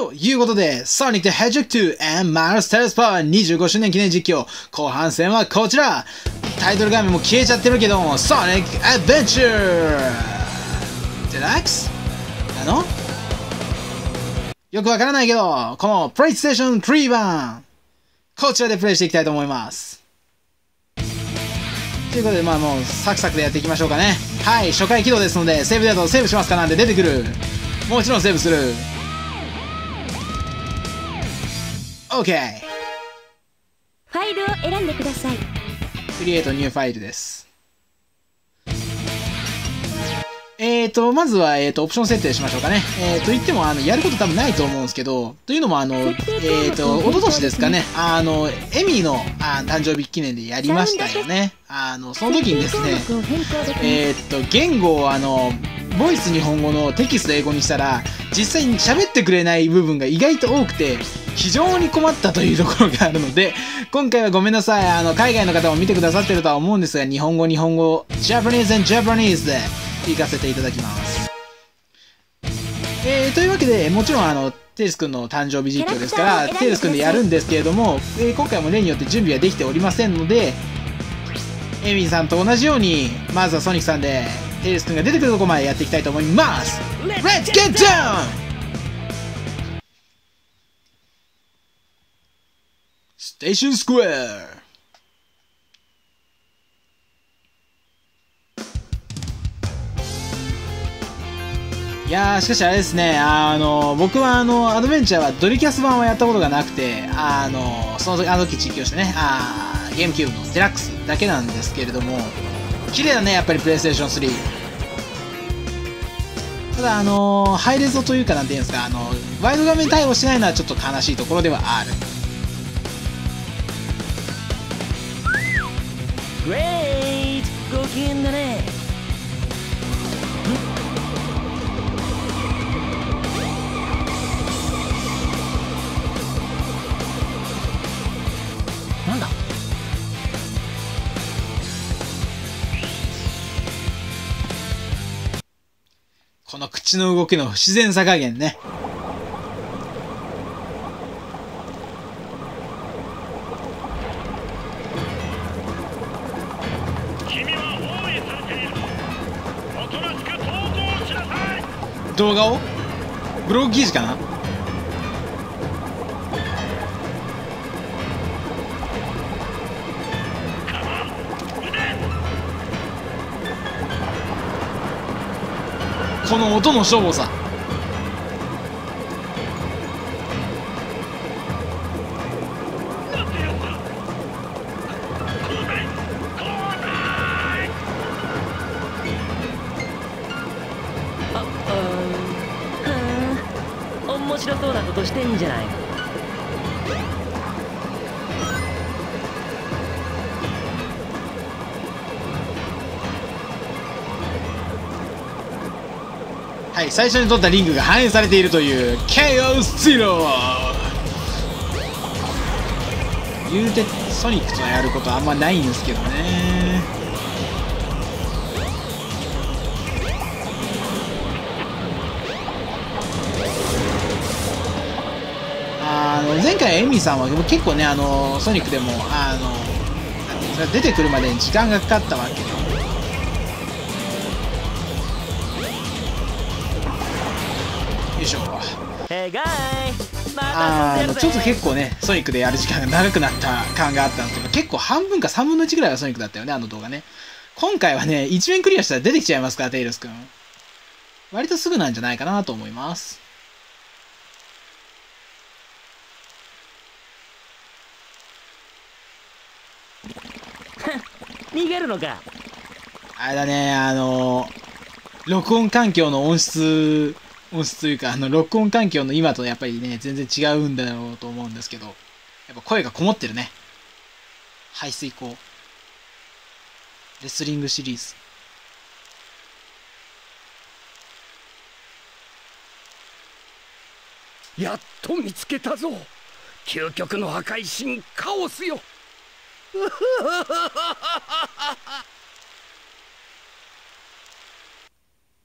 ということで、ソニックヘッジョック2マルステレスパワー25周年記念実況。後半戦はこちら。タイトル画面も消えちゃってるけど、ソニックアドベンチャーデラックスなの？よくわからないけど、このプレイステーション3版、こちらでプレイしていきたいと思います。ということで、まあもう、サクサクでやっていきましょうかね。はい、初回起動ですので、セーブデータをセーブしますかなんで出てくる。もちろんセーブする。OK! ファイルを選んでください Create new file です。えーと、まずは、えーと、オプション設定しましょうかね。えーと、言っても、あの、やること多分ないと思うんですけど、というのも、あの、えーと、一昨年ですかね、あの、エミーのあ誕生日記念でやりましたよね。あの、その時にですね、設定項目を変更できますえーと、言語をあの、ボイス日本語のテキスト英語にしたら、実際に喋ってくれない部分が意外と多くて、非常に困ったというところがあるので、今回はごめんなさい。あの、海外の方も見てくださってるとは思うんですが、日本語、日本語、Japanese and Japanese で行かせていただきます。えー、というわけで、もちろんあの、テイルス君の誕生日実況ですから、テイルス君でやるんですけれども、えー今回も例によって準備はできておりませんので、エミンさんと同じように、まずはソニックさんで、テイルス君が出てくるところまでやっていきたいと思います。Let's get down! ステーションスクエアいやー、しかしあれですね、あの、僕はあの、アドベンチャーはドリキャス版はやったことがなくて、あの、その時、あの時実況してね、あーゲームキューブのデラックスだけなんですけれども、綺麗だね、やっぱりプレイステーション3。ただ、あの、ハイレゾというか、なんていうんですか、あの、ワイド画面対応しないのはちょっと悲しいところではある。グレートご機嫌だねの口の動きの不自然さ加減ね。動画を？ブログ記事かな？この音のしょぼさ。ああはあ面白そうなことしてんじゃないの？最初に取ったリングが反映されているという KO ゼロ言うてソニックとやることあんまないんですけどね。あの前回エミさんは結構ねあのソニックでもあの出てくるまでに時間がかかったわけであのちょっと結構ねソニックでやる時間が長くなった感があったんですけど結構半分か3分の1ぐらいはソニックだったよねあの動画ね。今回はね一面クリアしたら出てきちゃいますからテイルス君。割とすぐなんじゃないかなと思います。逃げるのか。あれだねあの録音環境の音質音質というかあの録音環境の今とやっぱりね全然違うんだろうと思うんですけどやっぱ声がこもってるね。排水口。レスリングシリーズ。やっと見つけたぞ。究極の破壊神カオスよ。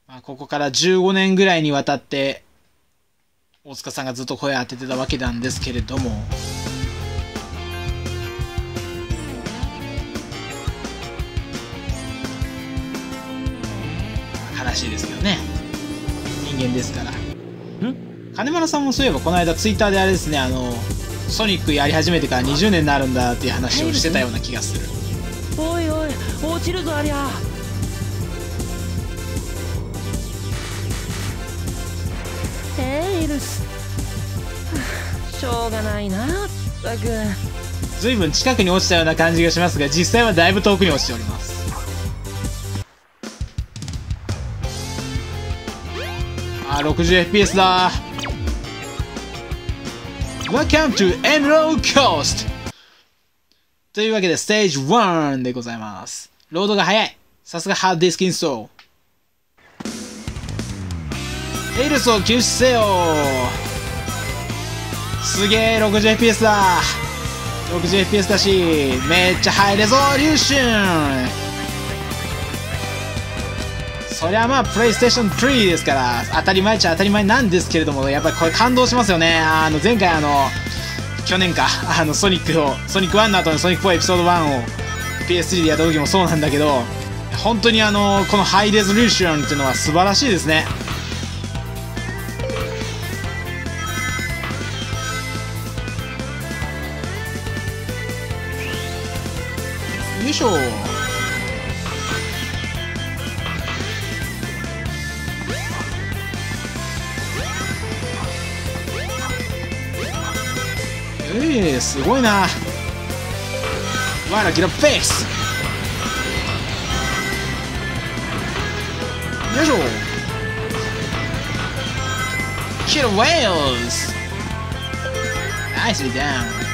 まあ、ここから15年ぐらいにわたって大塚さんがずっと声当ててたわけなんですけれども。悲しいですけどね。人間ですから。金丸さんもそういえばこの間ツイッターであれですねあのソニックやり始めてから20年になるんだっていう話をしてたような気がする。おいおい落ちるぞありゃヘイルスし。ょうがないなったく。随分近くに落ちたような感じがしますが実際はだいぶ遠くに落ちております。あ 60fps だ。Welcome to Emerald Coast! というわけでステージ1でございます。ロードが速い。さすがハードディスクインストール。エルスを救出せよ。すげえ 60fps だ。60fps だしめっちゃハイレゾリューション。そりゃまあプレイステーション3ですから当たり前っちゃ当たり前なんですけれどもやっぱりこれ感動しますよね。あの前回あの去年か。あのソニックをソニック1の後にソニック4エピソード1を PS3 でやった時もそうなんだけど本当にあのこのハイレゾリューションっていうのは素晴らしいですね。よいしょええすごいなわらギラフェイスよいしょキルウェールズナイスリダウン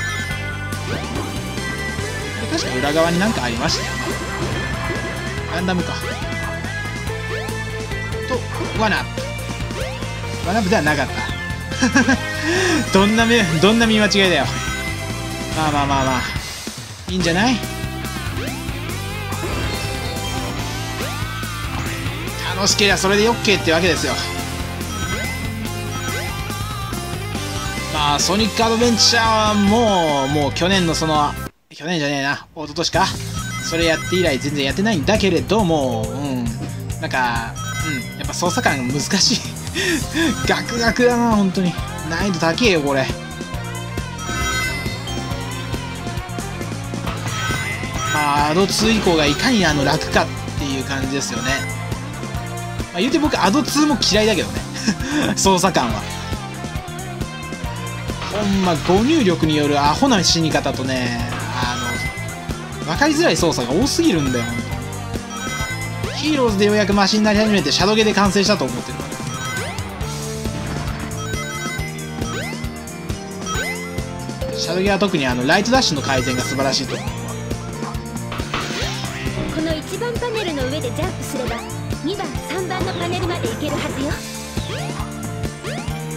確か裏側になんかありました。よねランダムか。とワナップ。ワナップではなかった。どんなめどんな見間違いだよ。まあまあまあまあ。いいんじゃない？楽しければそれで OK ってわけですよ。まあソニックアドベンチャーはもうもう去年のその去年じゃねえな。一昨年か。それやって以来全然やってないんだけれどもうん。なんかうん。やっぱ操作感が難しい。ガクガクだな本当に。難易度高えよこれ。まあアド2以降がいかにあの楽かっていう感じですよね、まあ、言うて僕アド2も嫌いだけどね。操作感は。ほんま誤入力によるアホな死に方とね分かりづらい操作が多すぎるんだよヒーローズでようやくマシになり始めてシャドゲで完成したと思ってる。からシャドゲは特にあのライトダッシュの改善が素晴らしいと思う。この1番パネルの上でジャンプすれば2番3番のパネルまで行けるはずよ。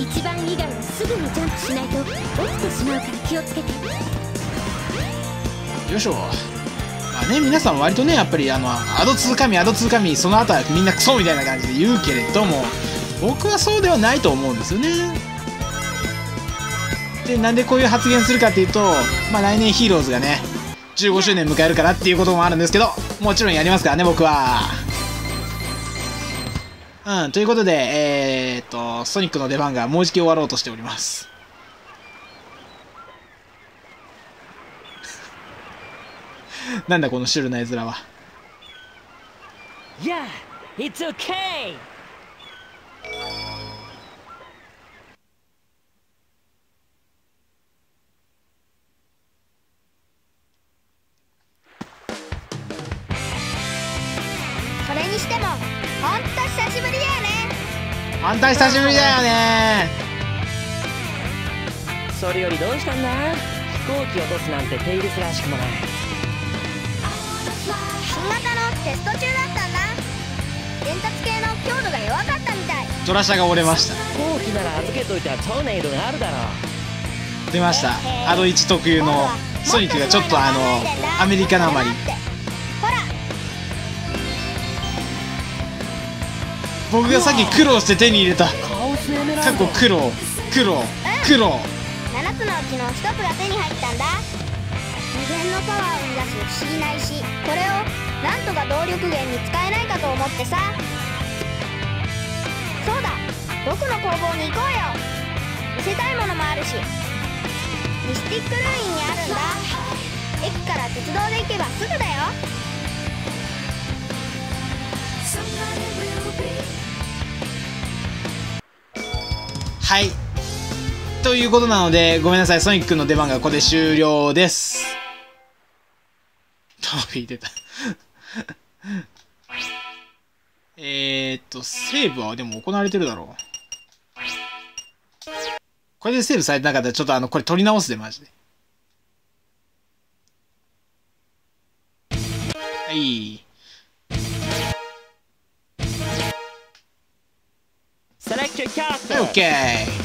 1番以外はすぐにジャンプしないと落ちてしまうから気をつけて。よいしょ。まあね皆さん割とねやっぱりあのアド2神アド2神その後はみんなクソみたいな感じで言うけれども僕はそうではないと思うんですよね。でなんでこういう発言するかっていうとまあ来年ヒーローズがね15周年迎えるからっていうこともあるんですけどもちろんやりますからね僕は。うんということでえー、っとソニックの出番がもうじき終わろうとしております。なんだこのシュルな絵面は。Yeah, it's okay! それにしてもほんと久しぶりだよね。あんた久しぶりだよね。それよりどうしたんだ？飛行機落とすなんてテイルスらしくもない新型のテスト中だったんだ。伝達系の強度が弱かったみたい。トラシャが折れました。飛行機なら預けといたらトーネイドがあるだろ出ました。アド1特有のソニックがちょっとあのアメリカなまり。ほら。僕がさっき苦労して手に入れた。カオスエメラ過ルド去苦労。黒黒7つのうちの1つが手に入ったんだ無限のパワーを生み出す不思議な石。これをなんとか動力源に使えないかと思ってさ。そうだ僕の工房に行こうよ。見せたいものもあるし。ミスティックルインにあるんだ。駅から鉄道で行けばすぐだよ。はい。ということなのでごめんなさい。ソニックの出番がここで終了です。た えーっとセーブはでも行われてるだろう。これでセーブされてなかったらちょっとあのこれ取り直すでマジで。はい。OK!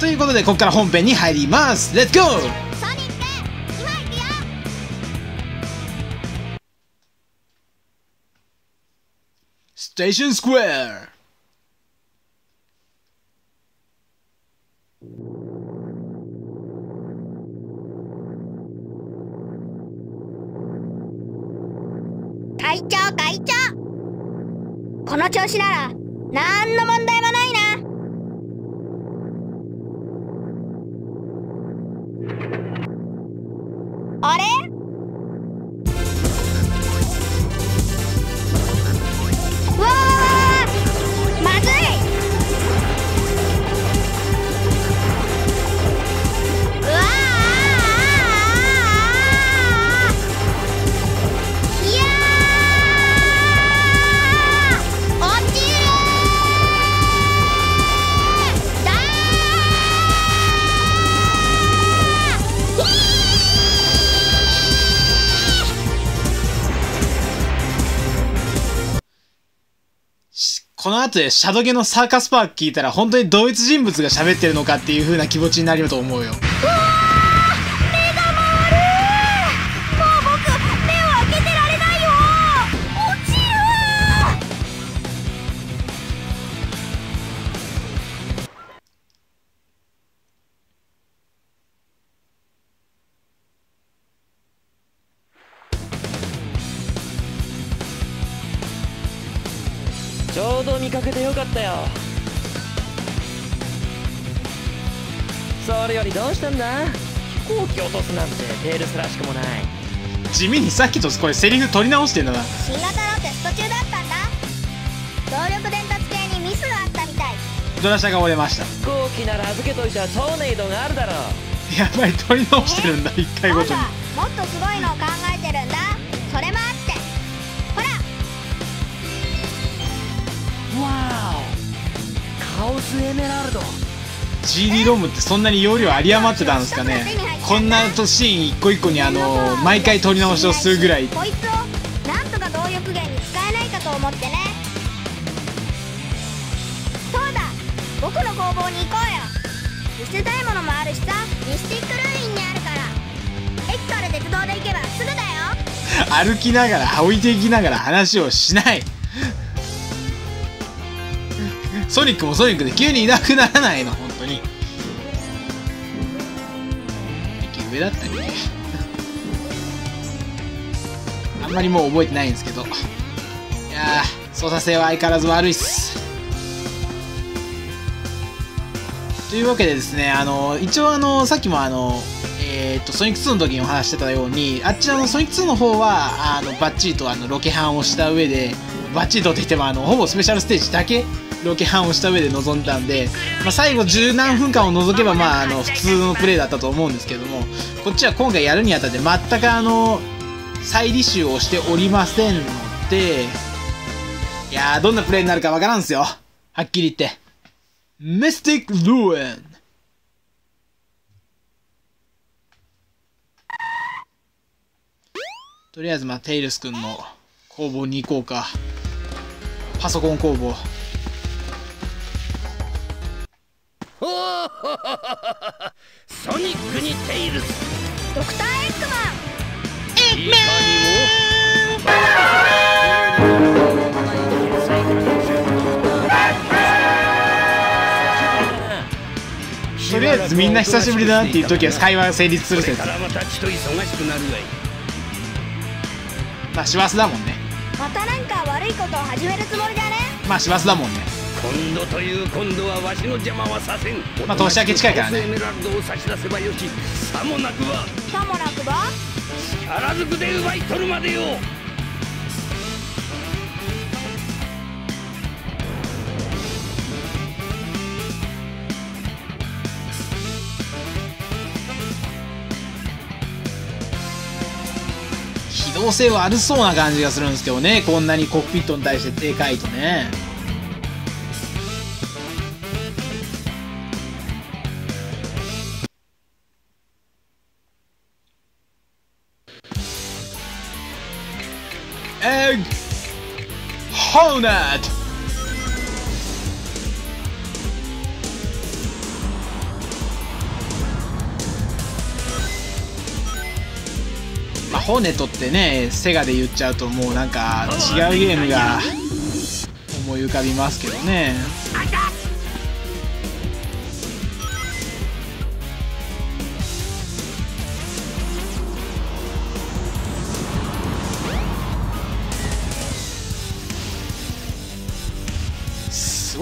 ということで、ここから本編に入ります。レッツゴーステーションスクエア会長会長この調子なら何の問題も後でシャドゲのサーカスパーク聞いたら本当に同一人物が喋ってるのかっていう風な気持ちになると思うよ。んだ。飛行機落とすなんてテールスらしくもない。地味にさっきとこれセリフ取り直してんだな。新型のテスト中だったんだ。動力伝達系にミスがあったみたい。ドラシャが折れました。飛行機なら預けといたトーネイドがあるだろう。やばい、取り直してるんだ、一回ごとに。もっとすごいのを考えてるんだ。それもあって。ほら。わお。カオスエメラルド GD ロームってそんなに容量有り余ってたんですかね。こんなシーン一個一個にあの毎回撮り直しをするぐらい。こいつをなんとか動力源に使えないかと思ってね。そうだ。僕の工房に行こうよ。見せたいものもあるしさ。ミスティックルーインにあるから。駅から鉄道で行けばすぐだよ。歩きながら置いていきながら話をしない。ソニックもソニックで急にいなくならないの。本んまりもう覚えてないんですけど。いやー操作性は相変わらず悪いっす。というわけでですね、あの、一応あの、さっきもあの、えっ、と、ソニック2の時にお話ししてたように、あっちのソニック2の方は、あの、バッチリとあの、ロケハンをした上で、バッチリとって言っても、あの、ほぼスペシャルステージだけ、ロケハンをした上で臨んだんで、まあ、最後十何分間を除けば、まあ、あの、普通のプレイだったと思うんですけども、こっちは今回やるにあたって全くあの、再履修をしておりませんので、いやー、どんなプレイになるかわからんすよ。はっきり言って。ミスティック・ルーエン。とりあえず、まあ、テイルス君の工房に行こうか。パソコン工房。ソニックにテイルズドクターエッグマンいかにもりあえずみんな久しぶりだ。なっていう時は会話が成立す。る説これからまたちと忙しくなるまあ師走だもんねまたなんか悪いことを始めるつもりだねまあ師走だもんね今度という今度はわしの邪魔はさせん。まあ年明け近いからね。エメラルドを差し出せばよし。さもなくばさもなくば力ずくで奪い取るまでよ。機動性悪そうな感じがするんですけどね。こんなにコックピットに対してでかいとねエッグホーナットまあ、ホーネットってねセガで言っちゃうともうなんか違うゲームが思い浮かびますけどね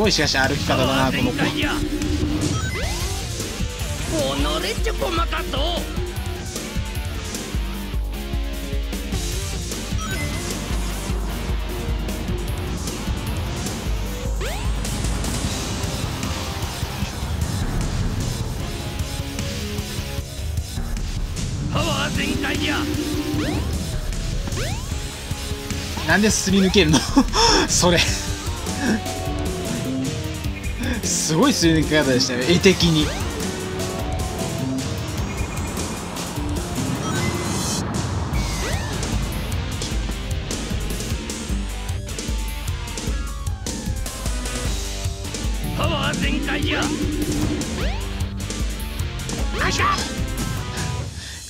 ごいしかし歩き方だなこの子。のれちょこまかなんですり抜けるの？それごいすり抜け方でしたよ絵的に。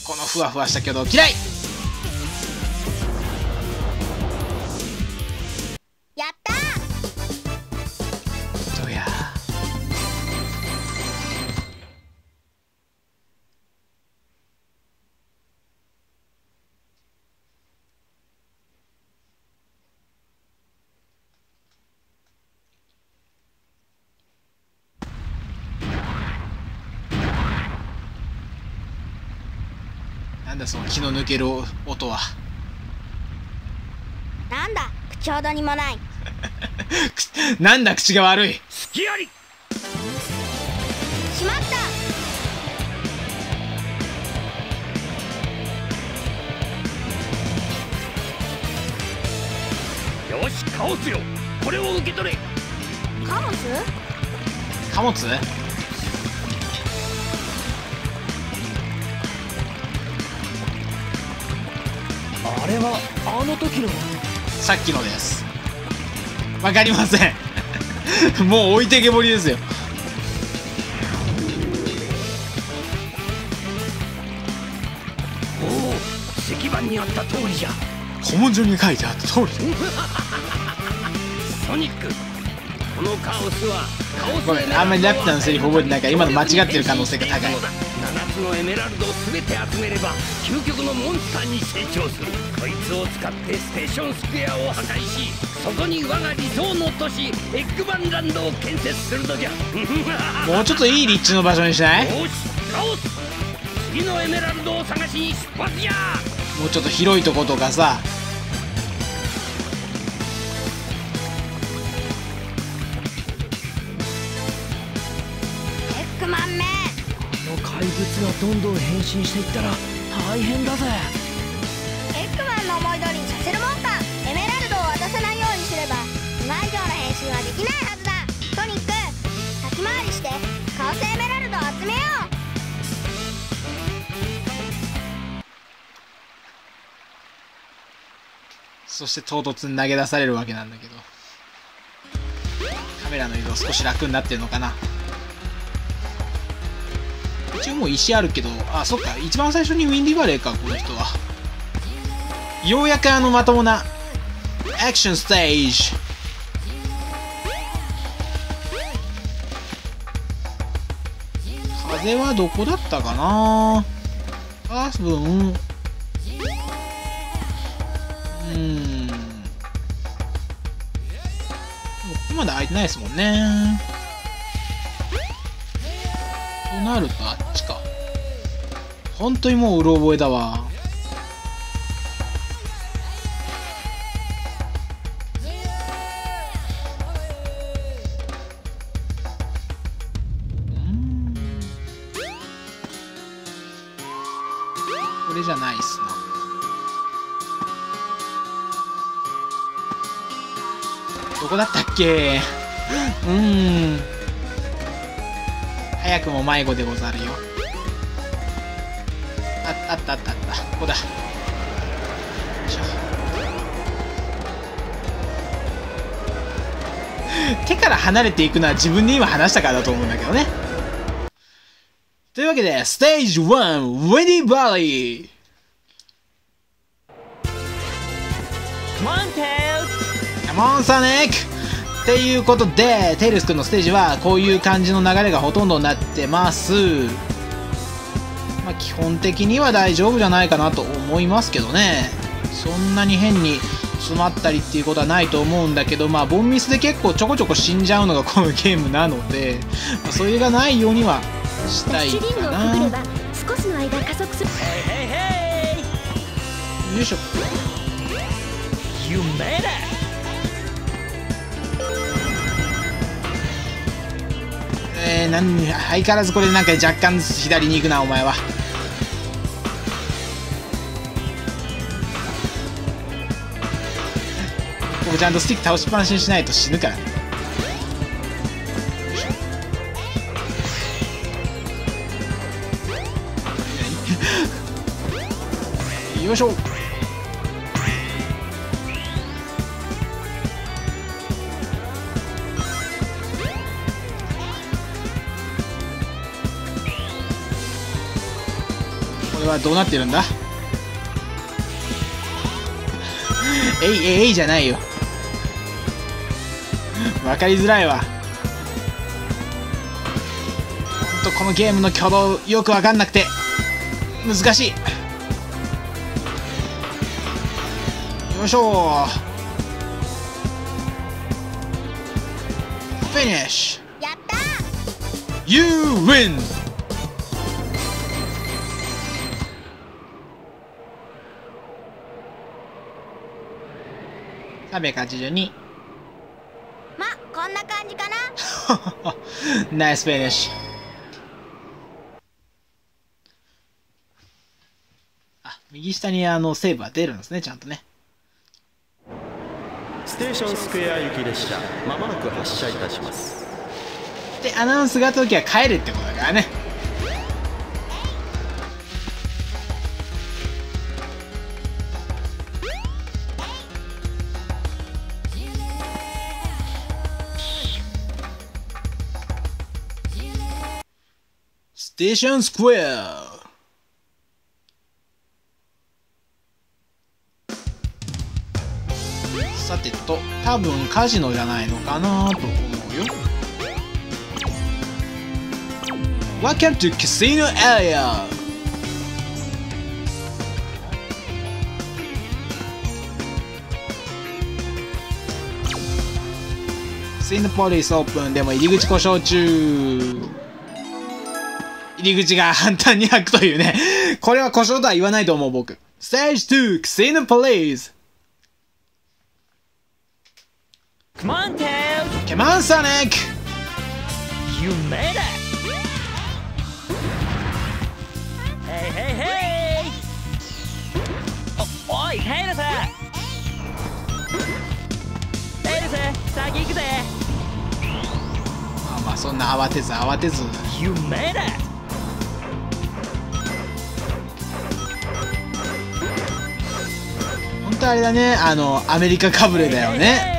このふわふわした挙動嫌いその気の抜ける音は。なんだ口ほどにもない。なんだ口が悪い。すきあり。しまった。よしカオスよ。これを受け取れ。カモス貨物？あれはあの時のさっきのです。わかりません。もう置いてけぼりですよ。おお石板にあった通りじゃ。古文書に書いてあった通り。ソニックこのカオスはあんまりラピュタのセリフ覚えてないから今の間違ってる可能性が高い。7つのエメラルドを全て集めれば究極のモンスターに成長するこい？つを使ってステーションスクエアを破壊しそこに我が理想の都市エッグバンランドを建設するのじゃもうちょっといい立地の場所にしない？よしカオス次のエメラルドを探しに出発じゃ。もうちょっと広いとことかさがどんどん変身していったら大変だぜ。エッグマンの思い通りにさせるもんか。エメラルドを渡さないようにすれば今以上の変身はできないはずだ。トニック先回りしてカオスエメラルドを集めよう。そして唐突に投げ出されるわけなんだけどカメラの移動少し楽になってるのかなもう石あるけどあそっか。一番最初にウィンディバレーかこの人は。ようやくあのまともなアクションステージ風はどこだったかな？多分。うん。ここまで空いてないですもんね。なるとあっちか。本当にもううろ覚えだわ。これじゃないっすな。どこだったっけ？うん。早くも迷子でござるよ。ああったあったあった。ここだ。よいしょ。手から離れていくのは自分で今話したからだと思うんだけどね。というわけでステージ1ウェディバリー Come on, Tails! カモンサネックっていうことでテイルス君のステージはこういう感じの流れがほとんどになってます。まあ基本的には大丈夫じゃないかなと思いますけどね。そんなに変に詰まったりっていうことはないと思うんだけどまあボンミスで結構ちょこちょこ死んじゃうのがこのゲームなので、まあ、それがないようにはしたいかな。ば少しの間加速する!よいしょ。You made えー、なん相変わらずこれなんか若干ずつ左に行くなお前は。ここちゃんとスティック倒しっぱなしにしないと死ぬからね。よいしょ。はどうなってるんだ？えいえいえいじゃないよ。わかりづらいわ。ほんとこのゲームの挙動よくわかんなくて。難しい。よいしょ。フィニッシュ。やった You win! 382まこんな感じかな？ナイスフィニッシュあ右下にあのセーブは出るんですねちゃんとね。ステーションスクエア行き列車まもなく発車いたします。でアナウンスがあった時は帰れってことだからねテーションスクエアさてと多分カジノじゃないのかなと思うよ。Welcome to Casino Area! スインドポリスオープンでも入り口故障中。入り口が簡単に開くというね。これは故障とは言わないと思う僕。Stage 2 Casino Police! Come on, Tails! Come on Sonic! You made it! Hey, hey, hey! お、おい、テイルステイルス先行くぜまあまあそんな慌てず慌てず。You made 当あれだね、あの、アメリカかぶれだよね。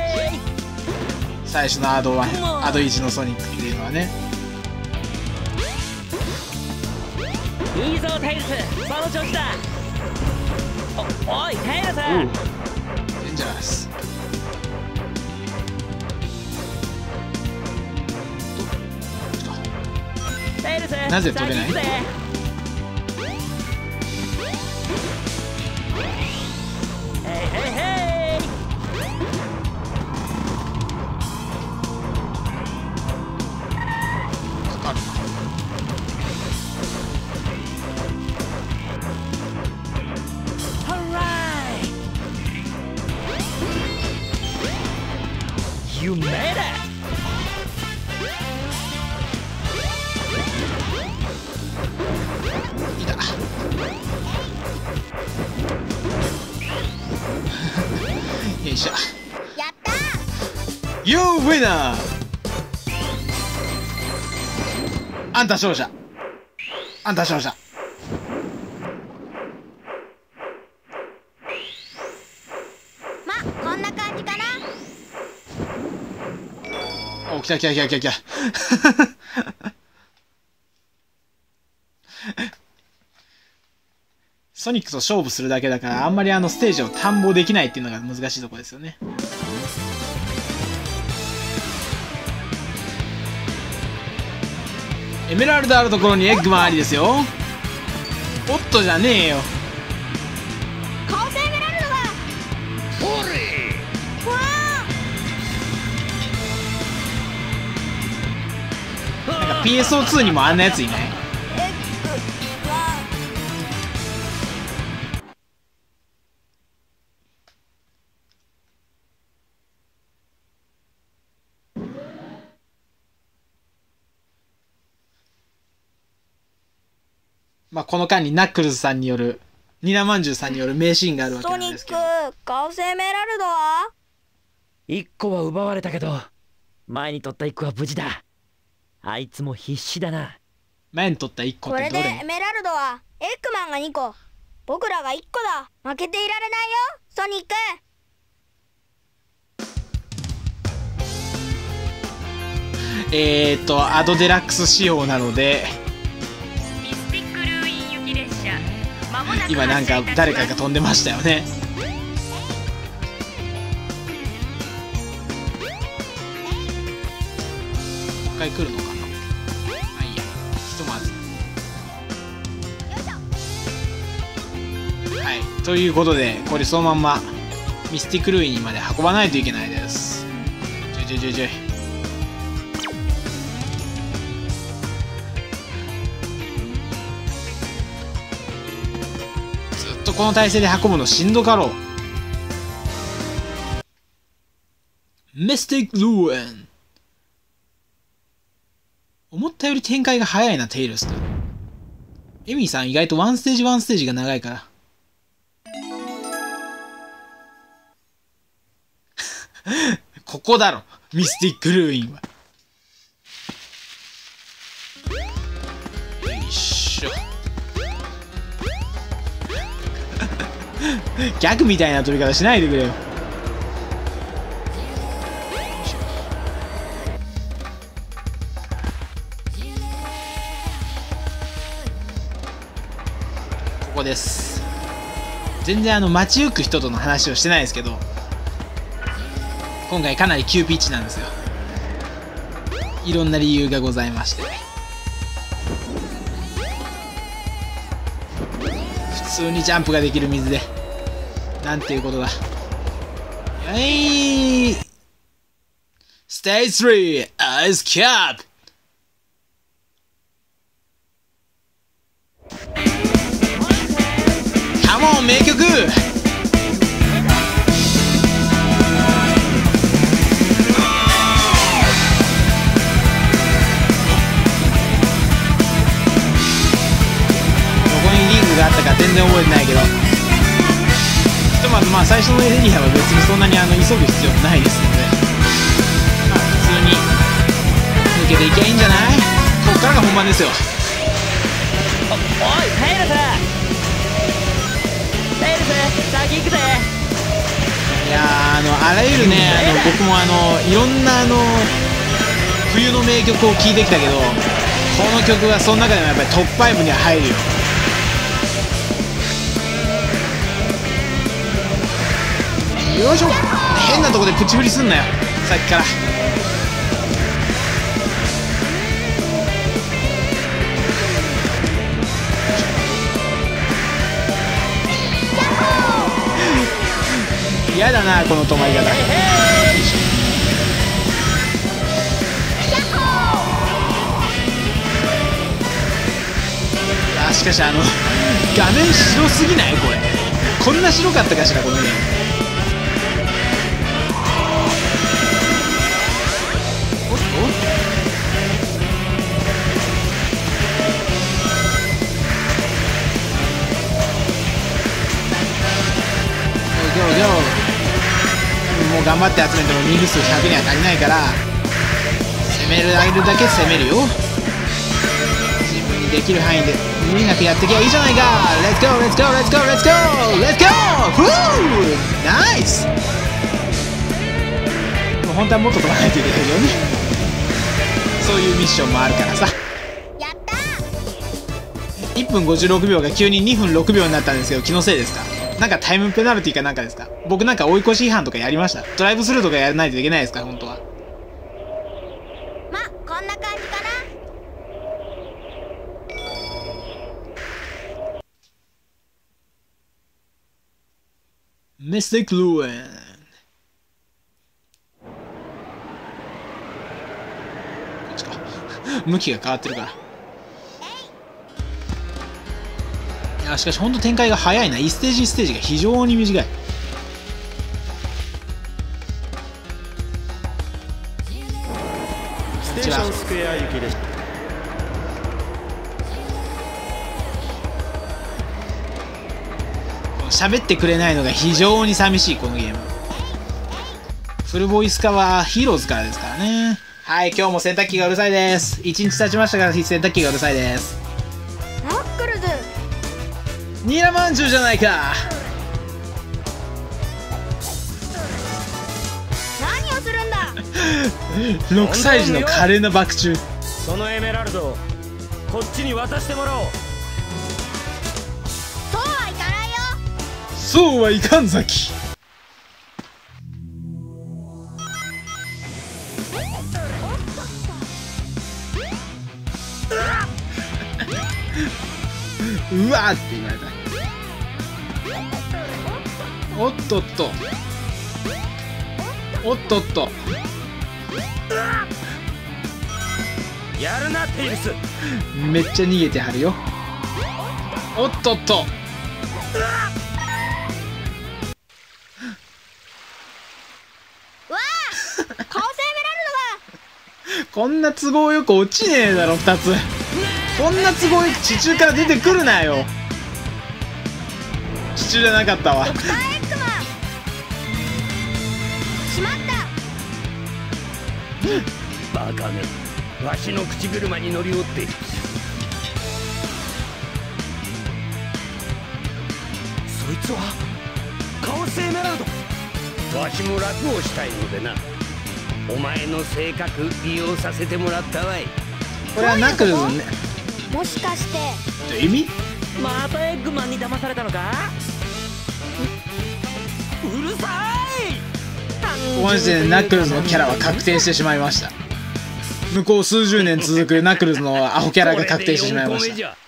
最初のアド1、アド1のソニックっていうのはね。いいぞ、テイルス。その調子だ。お、おい、テイルス。デンジャラス。テテイルス。なぜ取れない？先行くぜヘイヘイヘイかかるなホライ You made it! よいしょやった You winner! あんた勝者。あんた勝者。まこんな感じかな？お来た来た来た来た来たソニックと勝負するだけだからあんまりあのステージを探訪できないっていうのが難しいところですよね。エメラルドあるところにエッグマンありですよ。おっとじゃねえよ。カオスエメラルドだ。ほれわあなんか PSO2 にもあんなやついない？まあこの間にナックルズさんによるニナまんじゅうさんによる名シーンがあるわけソニックなんですけど。カオスエメラルド。は1個は奪われたけど前に取った1個は無事だ。あいつも必死だな。前に取った1個っこれでてどれ？エメラルドはエッグマンが2個。僕らが1個だ。負けていられないよソニック。えーっとアドデラックス仕様なので今なんか誰かが飛んでましたよね。一回来るのかな。まあいいや。ひとまず。はい。ということでこれそのまんまミスティックルーインにまで運ばないといけないです。ちょいちょいちょいちょいこの体勢で運ぶのしんどかろう。ミスティックルーエン思ったより展開が早いなテイルスとエミーさん意外とワンステージワンステージが長いから。ここだろミスティックルーインは。ギャグみたいな飛び方しないでくれよ。ここです。全然あの街行く人との話をしてないですけど今回かなり急ピッチなんですよ。いろんな理由がございまして。通にジャンプができる水で。なんていうことだ。はい。ステイ3アイスキャップカモン名曲。こにリングがあったか全然覚えてないけど。ひとまずまあ最初のエリアは別にそんなにあの急ぐ必要もないですので。まあ普通に抜けていきゃいいんじゃない？こっからが本番ですよ。おおいテイルステイルス先行くぜ。いやーあのあらゆるねあの僕もあのいろんなあの冬の名曲を聴いてきたけどこの曲はその中でもやっぱりトップ5には入るよよいしょ。変なとこでプチ振りすんなよ。さっきから。嫌だなこの止まり方。しかしあの画面白すぎない？これ。こんな白かったかしらこのゲームう頑張って集めても人数数100には足りないから攻められるだけ攻めるよ。自分にできる範囲で無理なくやってきゃいいじゃないか。Let's go let's go let's go let's go let's go! フーナイスでも本当はもっと取らないといけないよね。そういうミッションもあるからさ。やった1分56秒が急に2分6秒になったんですけど気のせいですか？なんかタイムペナルティかなんかですか？僕なんか追い越し違反とかやりました。ドライブスルーとかやらないといけないですか？本当は。まこんな感じかな。ミスティック・ルーエンこっちか。向きが変わってるからいやしかし本当展開が早いな。1ステージ1ステージが非常に短い。ステーションスクエア行き喋ってくれないのが非常に寂しいこのゲーム。フルボイス化はヒーローズからですからね。はい今日も洗濯機がうるさいです。1日経ちましたから洗濯機がうるさいです。ナックルズニラまんじゅうじゃないか。何をするんだ？6歳児の華麗な爆中そのエメラルドをこっちに渡してもらおう。そうはいかないよ。そうはいかんざき。うわーって言おっとっと。おっとっと。やるなテイルス。めっちゃ逃げてはるよ。おっとっと。こんな都合よく落ちねえだろ2つ。こんな都合よく地中から出てくるなよ。地中じゃなかったわバカめわしの口車に乗りおって。そいつはカオスエメラルド。わしも楽をしたいのでな。お前の性格利用させてもらったわい。これはナックルズねもしかして意味？またエッグマンに騙されたのか？うるさいこの時点でナックルズのキャラは確定してしまいました。向こう数十年続くナックルズのアホキャラが確定してしまいました。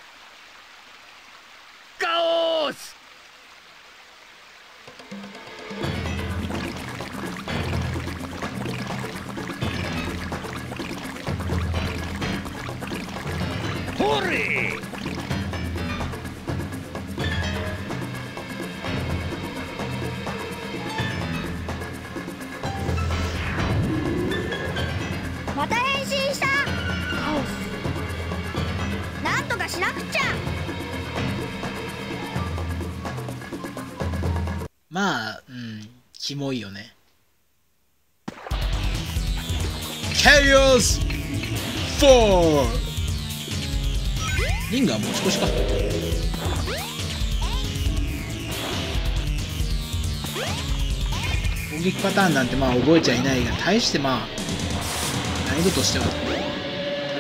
なんてまあ覚えちゃいないが大してまあ難易度としては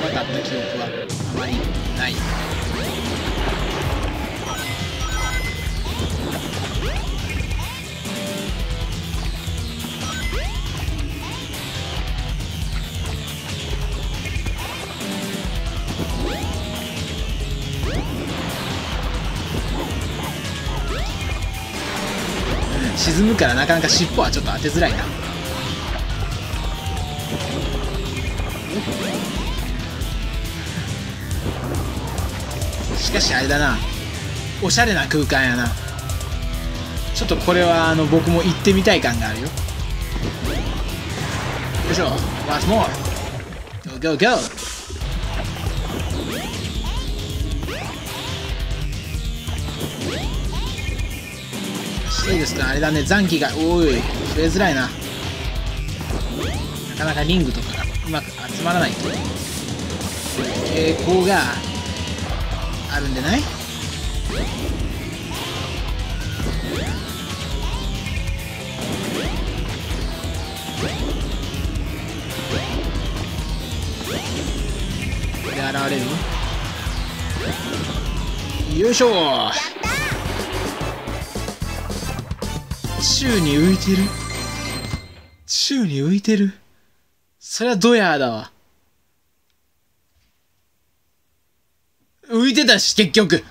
高かった記憶はあまり沈むからなかなか尻尾はちょっと当てづらいな。しかしあれだな。おしゃれな空間やな。ちょっとこれはあの僕も行ってみたい感があるよ。よいしょ。Once more? Go go go. ですかあれだね。残機がおい増えづらいな。なかなかリングとかがうまく集まらない。と傾向があるんでない？で現れるよいしょ宙に浮いてる？宙に浮いてる？そりゃドヤーだわ。浮いてたし結局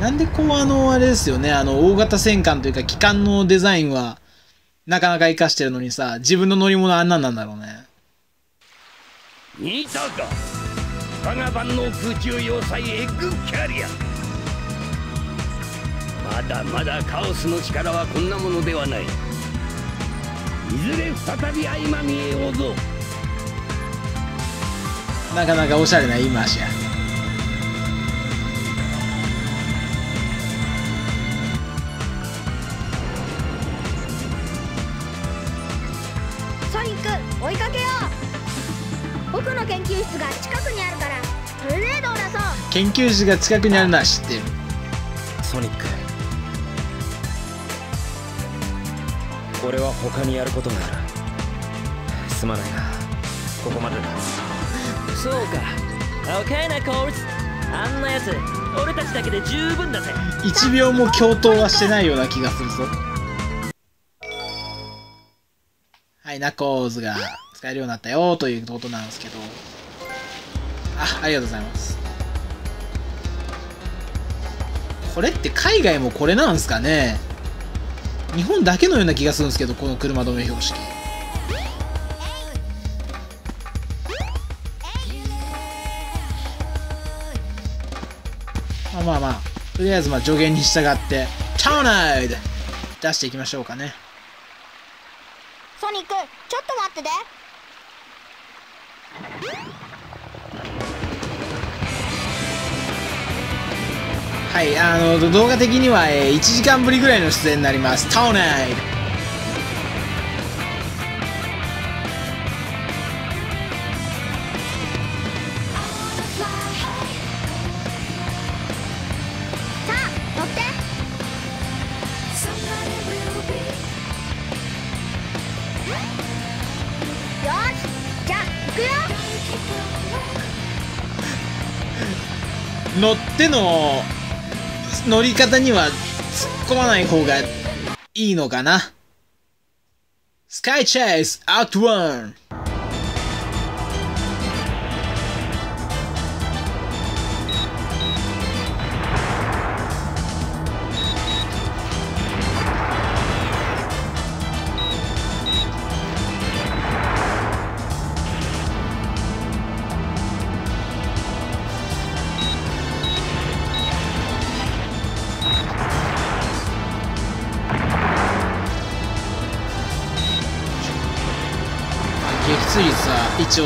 なんでこうあれですよね。あの大型戦艦というか機関のデザインはなかなか活かしてるのにさ自分の乗り物あんなんなんだろうね。見たか我が版の空中要塞エッグキャリア。まだまだカオスの力はこんなものではない。いずれ再び相まみえようぞ。なかなかおしゃれな言い回しや僕の研究室が近くにあるからトルネードを出そう。研究室が近くにあるのは知ってる。ソニック。俺は他にやることがある。すまないな。ここまでだ。そうか。OK なコールスあんなやつ俺たちだけで十分だぜ。1秒も共闘はしてないような気がするぞ。はいナコーズが使えるようになったよということなんですけど。あありがとうございます。これって海外もこれなんですかね？日本だけのような気がするんですけどこの車止め標識。まあまあまあとりあえずまあ助言に従ってタウナイド出していきましょうかね。ソニックちょっと待ってて。はいあの動画的には、えー1時間ぶりぐらいの出演になります。タオナイ。乗っての乗り方には突っ込まない方がいいのかな？スカイチェイスアウトワン。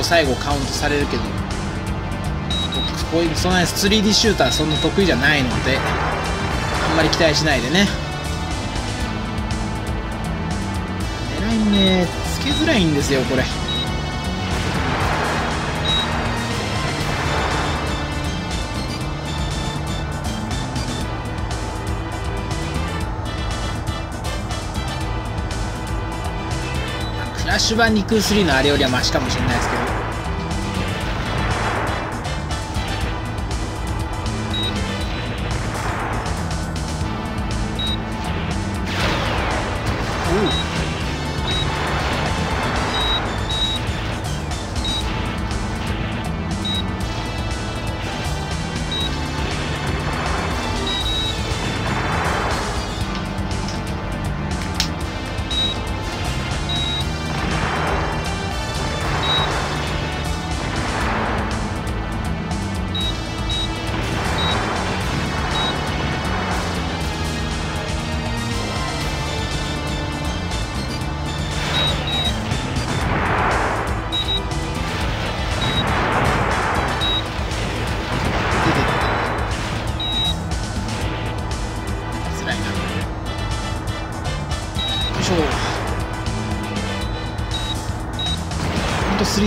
最後カウントされるけどこういうそんな 3D シューターそんな得意じゃないのであんまり期待しないでね。狙い目つけづらいんですよこれ。ラッシュバンディクー3のあれよりはマシかもしれないですけど。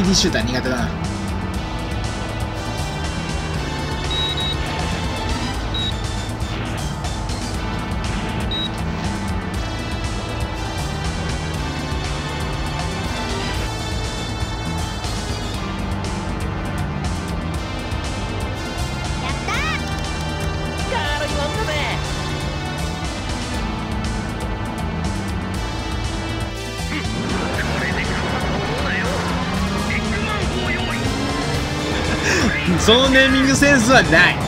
ほんと 3D シューター苦手だな。センスはない。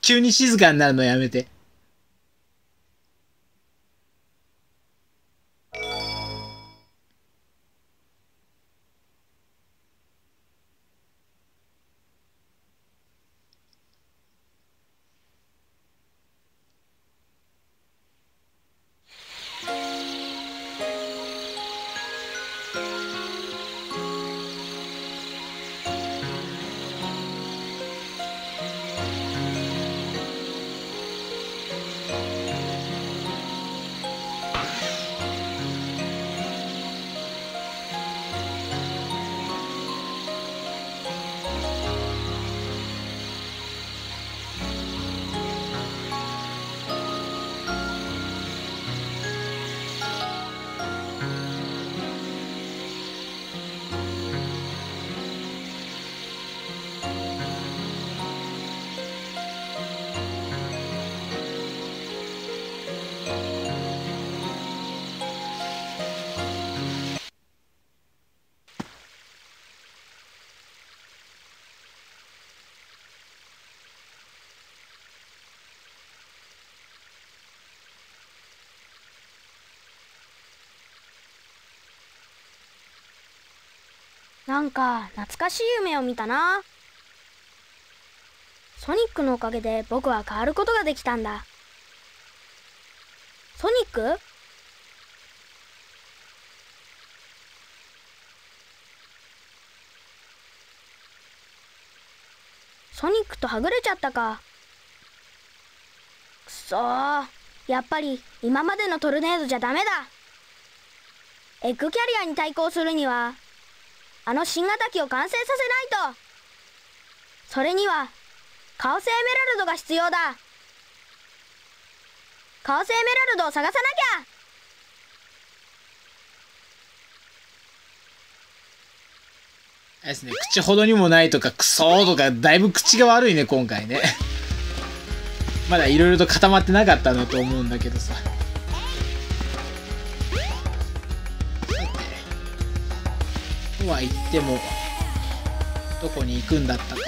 急に静かになるのやめて。なんか懐かしい夢を見たな。ソニックのおかげで僕は変わることができたんだ。ソニック？ソニックとはぐれちゃったか。くそやっぱり今までのトルネードじゃダメだ。エッグキャリアに対抗するにはあの新型機を完成させないと。それにはカオスエメラルドが必要だ。カオスエメラルドを探さなきゃ。あれですね口ほどにもないとかクソとかだいぶ口が悪いね今回ね。まだいろいろと固まってなかったなと思うんだけどさ。とは言ってもどこに行くんだったかい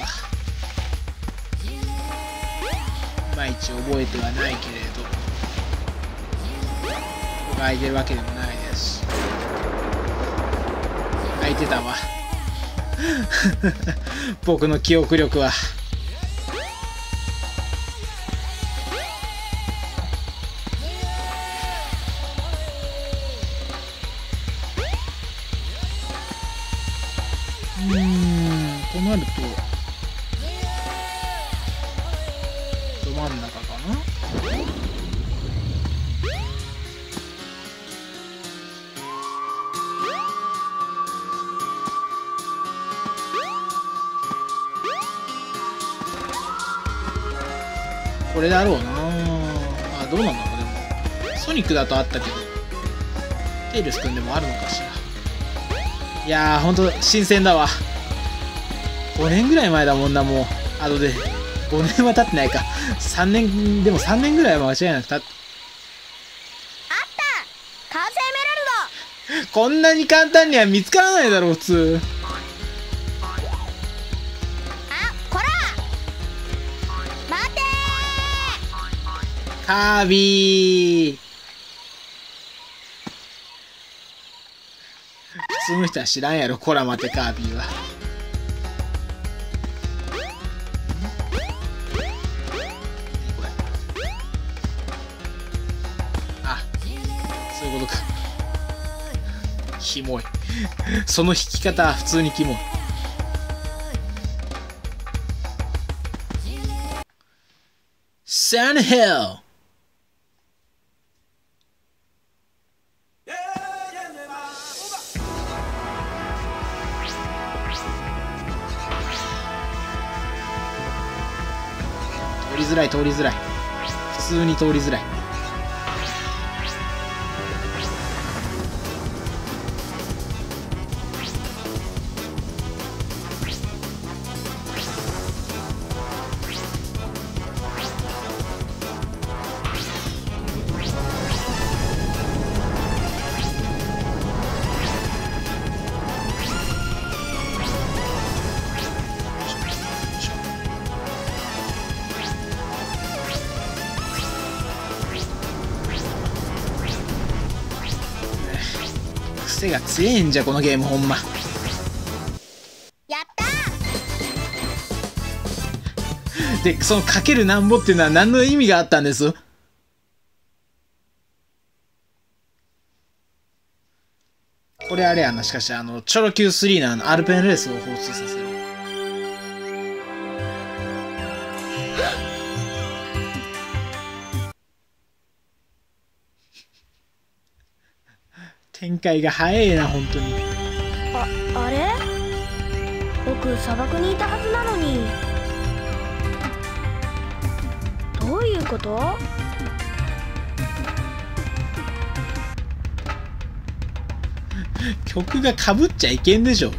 まいち覚えてはないけれどが空いてるわけでもないです。し空いてたわ。僕の記憶力は。るとど真ん中かな。これだろうな。あどうなんだろうでも。ソニックだとあったけど。テイルスくんでもあるのかしら。いやーほんと新鮮だわ。5年ぐらい前だもんなもう。あとで。5年は経ってないか。3年でも3年ぐらいは間違いなく経ってカオスエメラルド。こんなに簡単には見つからないだろう普通。あこら。待てカービィ。普通の人は知らんやろコラ待てカービィはキモい。その弾き方は普通にキモい。サンヘル通りづらい通りづらい。普通に通りづらい。じゃこのゲームほんま。やったでそのかけるなんぼっていうのは何の意味があったんです？これあれやなしかしあのチョロ Q3 のあのアルペンレースを放出させる展開が早いな本当に。ああれ？僕砂漠にいたはずなのに。どういうこと？曲がかぶっちゃいけんでしょ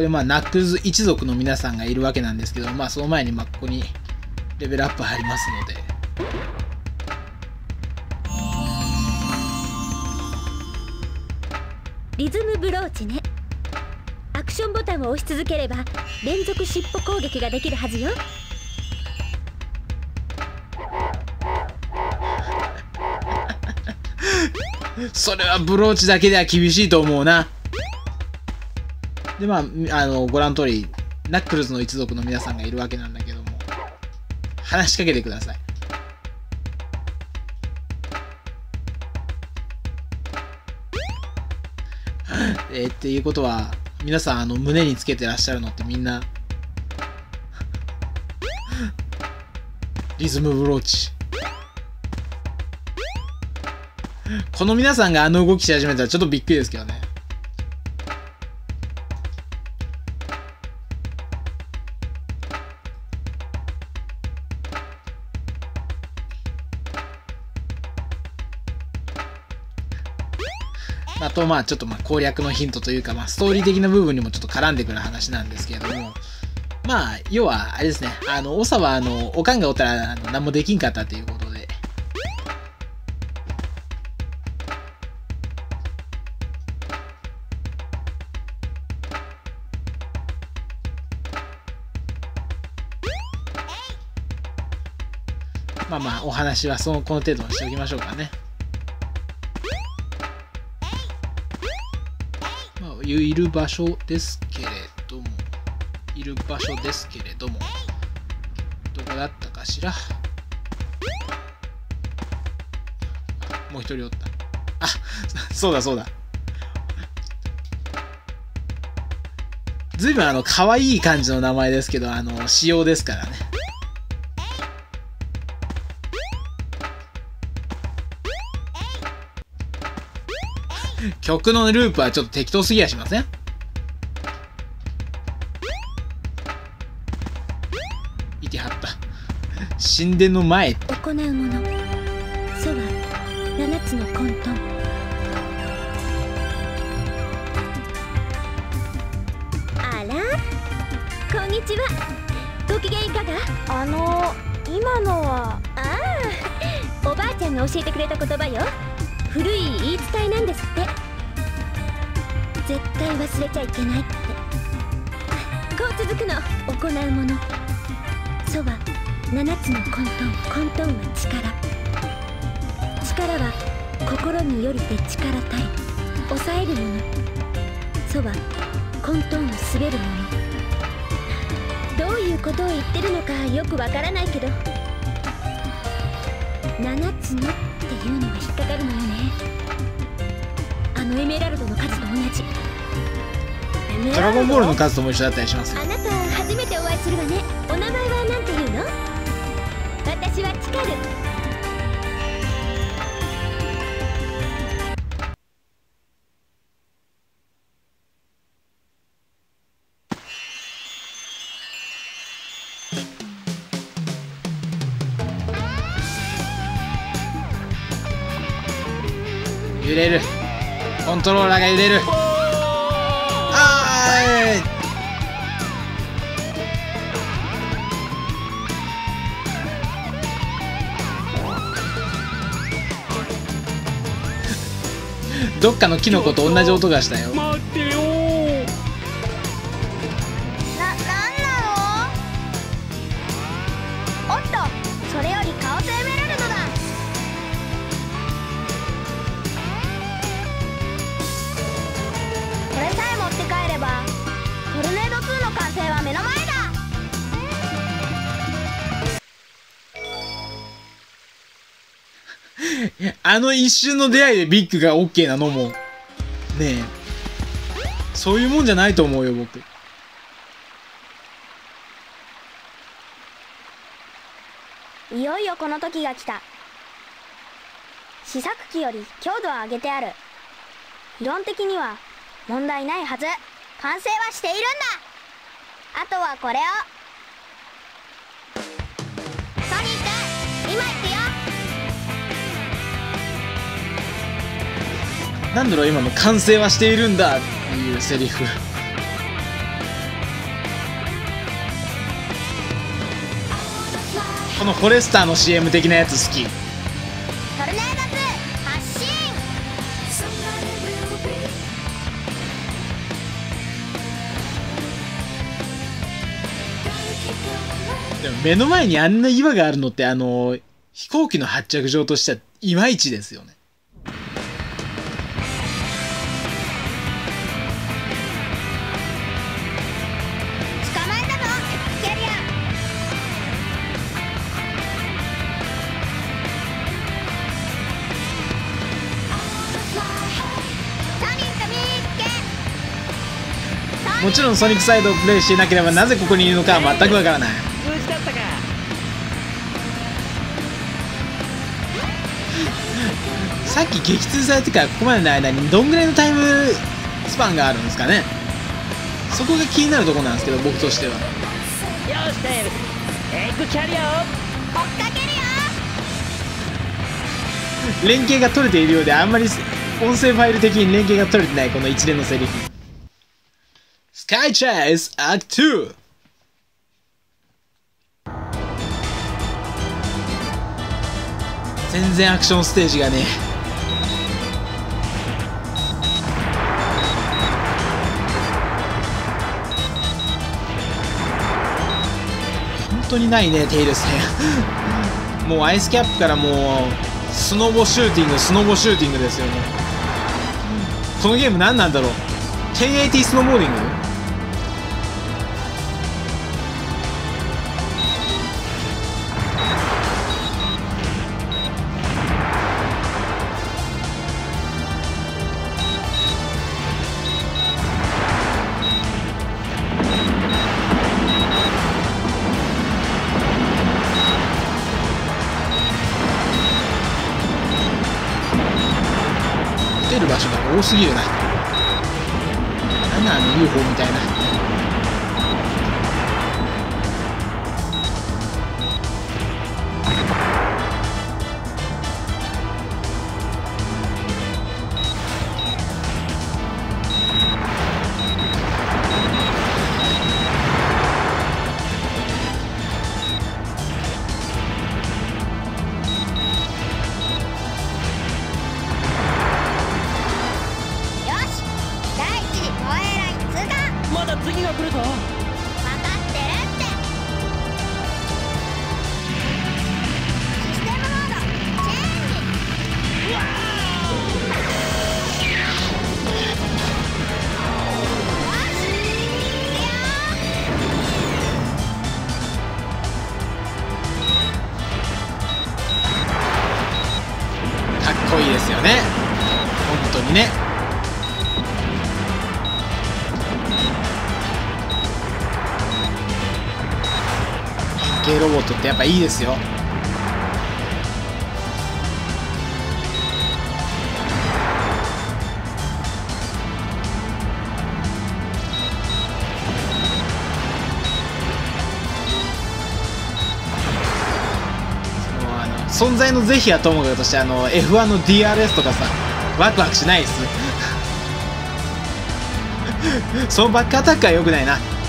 ここでまあナックルズ一族の皆さんがいるわけなんですけどまあその前にまあここにレベルアップ入りますので。リズムブローチね。アクションボタンを押し続ければ連続尻尾攻撃ができるはずよ。それはブローチだけでは厳しいと思うなでまああのご覧の通りナックルズの一族の皆さんがいるわけなんだけども話しかけてください。えーっていうことは皆さんあの胸につけてらっしゃるのってみんな リズムブローチ。この皆さんがあの動きし始めたらちょっとびっくりですけどね。とまあちょっとまあ攻略のヒントというかまあストーリー的な部分にもちょっと絡んでくる話なんですけれどもまあ要はあれですね。あの長はあのおかんがおったらあの何もできんかったということで。まあまあお話はそのこの程度にしておきましょうかね。いる場所ですけれども、いる場所ですけれども、どこだったかしら。もう一人おった。あ、そうだそうだ。ずいぶんあの、可愛い感じの名前ですけど、あの、仕様ですからね。曲のループはちょっと適当すぎやしません？いてはった。神殿の前。行うもの。そは7つの混沌。あら？こんにちは。ご機嫌いかが？あの今のは？ああ。おばあちゃんが教えてくれた言葉よ。古い言い伝えなんですって絶対忘れちゃいけないって。こう続くの。行うもの。そは7つの混沌。混沌は力。力は心によりて力たい抑えるもの。そは混沌を滑るもの。どういうことを言ってるのかよくわからないけど。7つのっていうのが引っかかるのよね。あのエメラルドの数と同じ。ドラゴンボールの数とも一緒だったりしますよ。あなた初めてお会いするわね。お名前は何て言うの？私はチカル。揺れる。コントローラーが揺れるどっかのキノコと同じ音がしたよ。あの一瞬の出会いでビッグが OK なのも。ねえ。そういうもんじゃないと思うよ僕。いよいよこの時が来た。試作機より強度を上げてある。理論的には問題ないはず。完成はしているんだ。あとはこれを。ソニック今行くなんだろう今の完成はしているんだっていうセリフ。このフォレスターの CM 的なやつ好き。トルネード2発進でも目の前にあんな岩があるのってあの飛行機の発着場としてはいまいちですよねもちろんソニックサイドをプレイしていなければなぜここにいるのかは全くわからない。さっき撃墜されてからここまでの間にどんぐらいのタイムスパンがあるんですかね。そこが気になるところなんですけど僕としては。よしテイルスエッグキャリアを追っかけるよ。連携が取れているようであんまり音声ファイル的に連携が取れてないこの一連のセリフ Sky Chase Act 2! 全然アクションステージがね。本当にないねテイルスね。もう Ice Cap からもうスノボシューティングスノボシューティングですよね。このゲーム何なんだろう？1080スノボーディング？ぱいいですよ。そのあの存在の是非はともかくとしてあの F1 の DRS とかさワクワクしないっす。そのバックアタックは良くないな。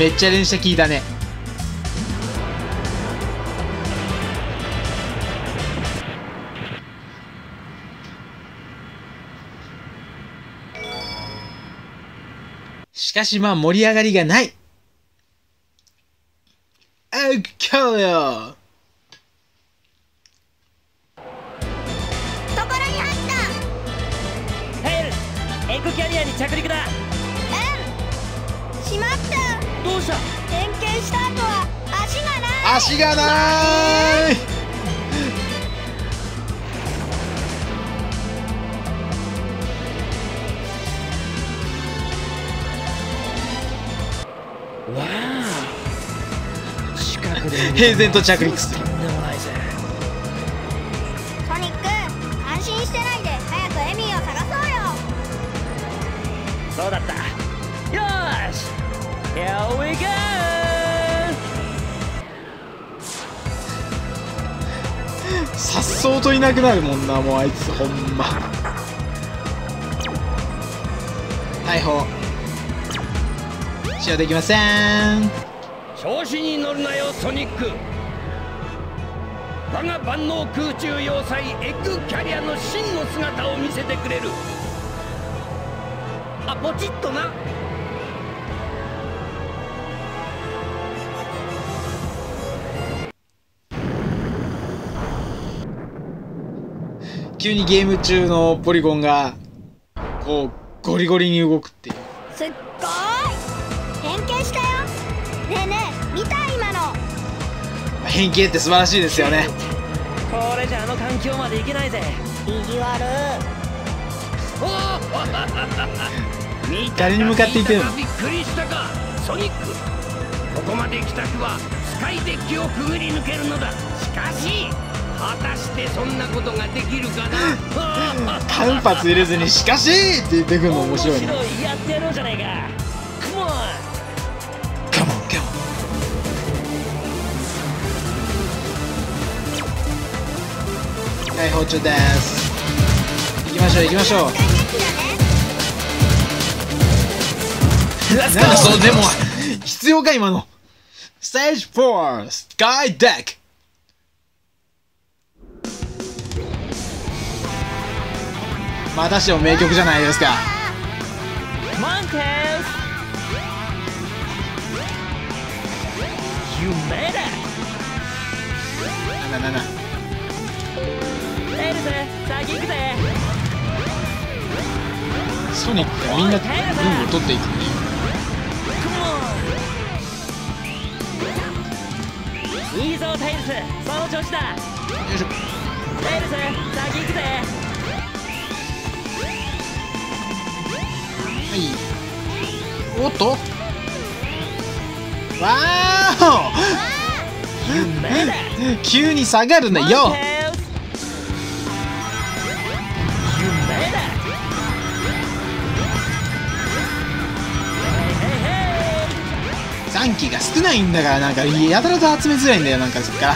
めっちゃ連射効いたね。しかしまあ盛り上がりがない。平然と着陸する。とんでもないぜソニック安心してないで。早くエミーを探そうよ。そうだった。よーし。Here we go! さっそうといなくなるもんなもうあいつほんま。逮捕使用できません調子に乗るなよソニック。我が万能空中要塞エッグキャリアの真の姿を見せてくれる。あポチッとな。急にゲーム中のポリゴンがこうゴリゴリに動くっていう変形って素晴らしいですよね。これじゃあの環境まで行けないぜ。意地悪。見たか誰に向かって言ってるのびっくりしたか。ソニック。ここまで来たくはスカイデッキをくぐり抜けるのだ。しかし果たしてそんなことができるかな。間髪入れずに「しかし!」って言ってくるの面白いな。面白い。やってやろうじゃないかモンはい包丁です行きましょう行きましょうなんだそうでも必要か今のステージ4スカイデックまたしても名曲じゃないですか Monkeys! You made it! なんだなんだエルゼ先行くぜソニックがみんなリングを取っていくっていう Come on! いいぞテイルスその調子だ。よいしょ。テイルス先行くぜはい。おっと。わ!ー。急に下がるなよ短期が少ないんだからなんかやたらと集めづらいんだよなんかそっから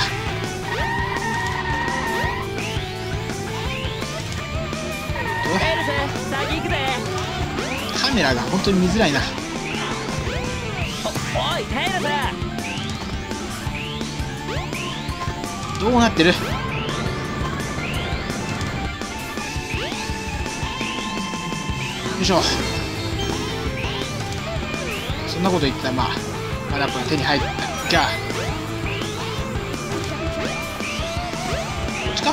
カメラが本当に見づらいなどうなってるよいしょそんなこと言ったらまあマラップが手に入った。じゃあ。こっちか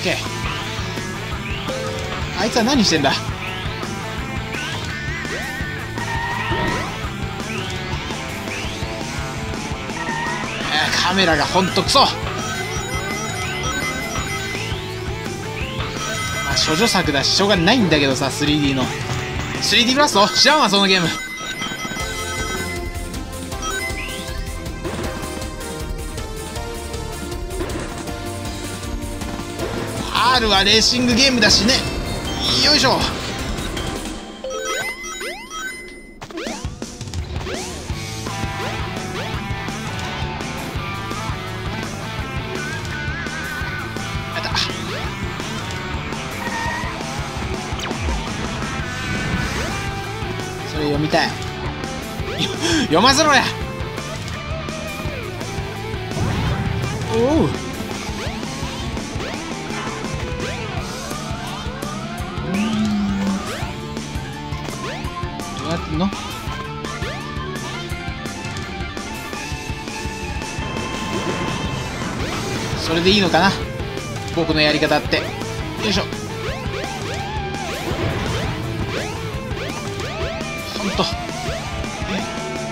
OK あいつは何してんだ？カメラがほんとクソ。まあ処女作だししょうがないんだけどさ 3D の。3D ブラスト？知らんわそのゲーム。R はレーシングゲームだしね。よいしょ。それ読みたい。読ませろや。でいいのかな？僕のやり方って。よいしょ。ほんと。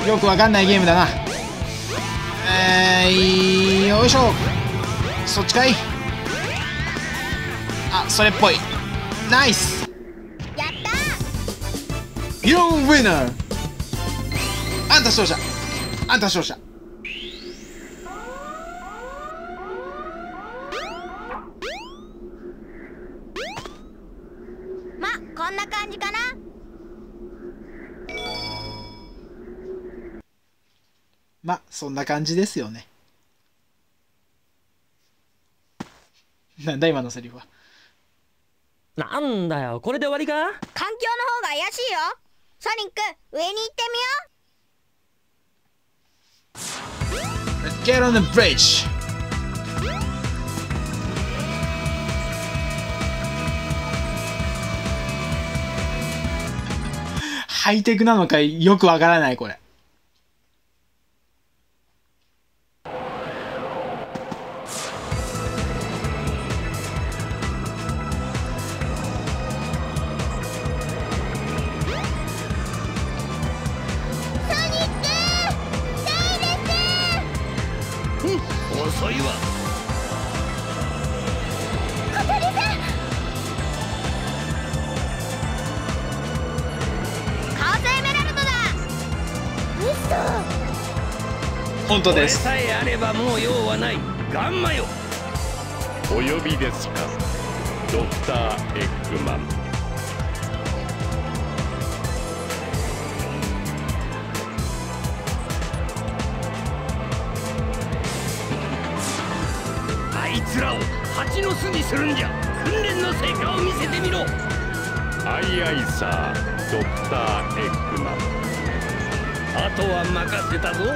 よくわかんないゲームだな。えー、よいしょ。そっちかい。あそれっぽい。ナイス。やったユー。ウィナーあんた勝者。あんた勝者まそんな感じですよね。なんだ今のセリフは。なんだよ。これで終わりか？環境の方が怪しいよ。ソニック上に行ってみよ Let's get on the bridge ハイテクなのかよくわからないこれ本当です。さえあればもう用はない。ガンマよ。お呼びですか？ドクター・エッグマン。あいつらを蜂の巣にするんじゃ訓練の成果を見せてみろ。アイアイサードクター・エッグマンあとは任せたぞ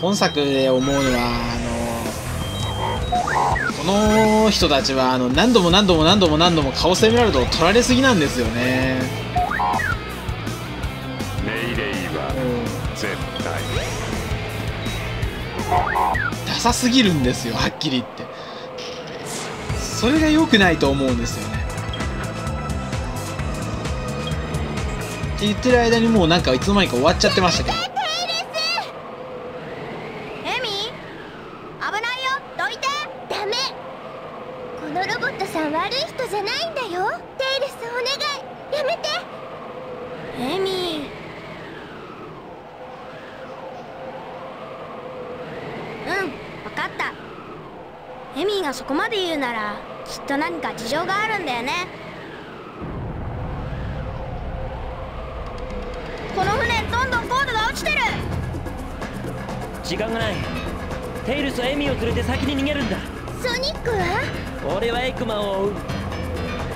本作で思うのはあのこの人たちはあの何度も何度も何度も何度もカオスエメラルドを取られすぎなんですよね。メイレイは絶対ダサすぎるんですよはっきり言って。それが良くないと思うんですよね。って言ってる間にもうなんかいつの間にか終わっちゃってましたけどエミ危ないよどいてダメこのロボットさん悪い人じゃないんだよテイルスお願いやめてエミエミーがそこまで言うならきっと何か事情があるんだよね。この船どんどん高度が落ちてる。時間がない。テイルスはエミを連れて先に逃げるんだ。ソニックは？俺はエッグマンを追う。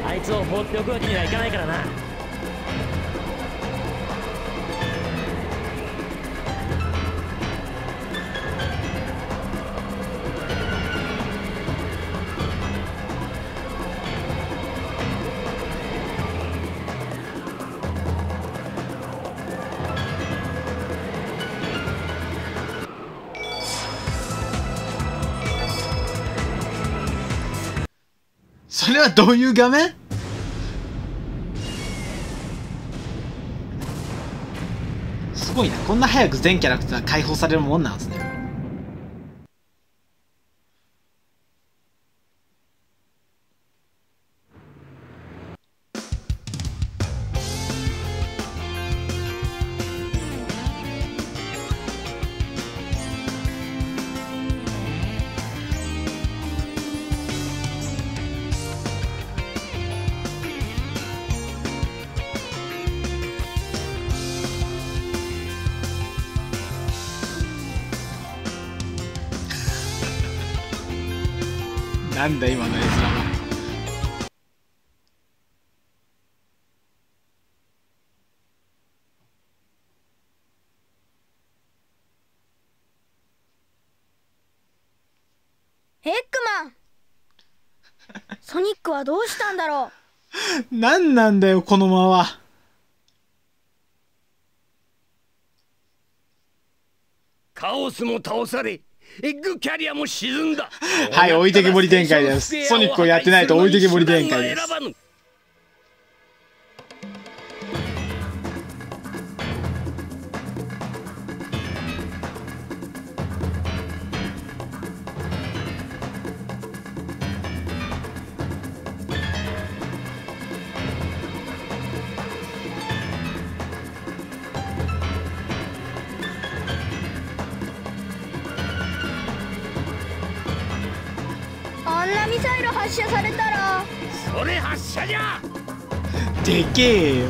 あいつを放っておくわけにはいかないからなはどういう画面？すごいな。こんな早く全キャラクター解放されるもんなんですね。うなんなんだよ、このまま。カオスも倒されエッグキャリアも沈んだ。はい置いてけぼり展開です。ソニックをやってないと置いてけぼり展開ですでけえよ。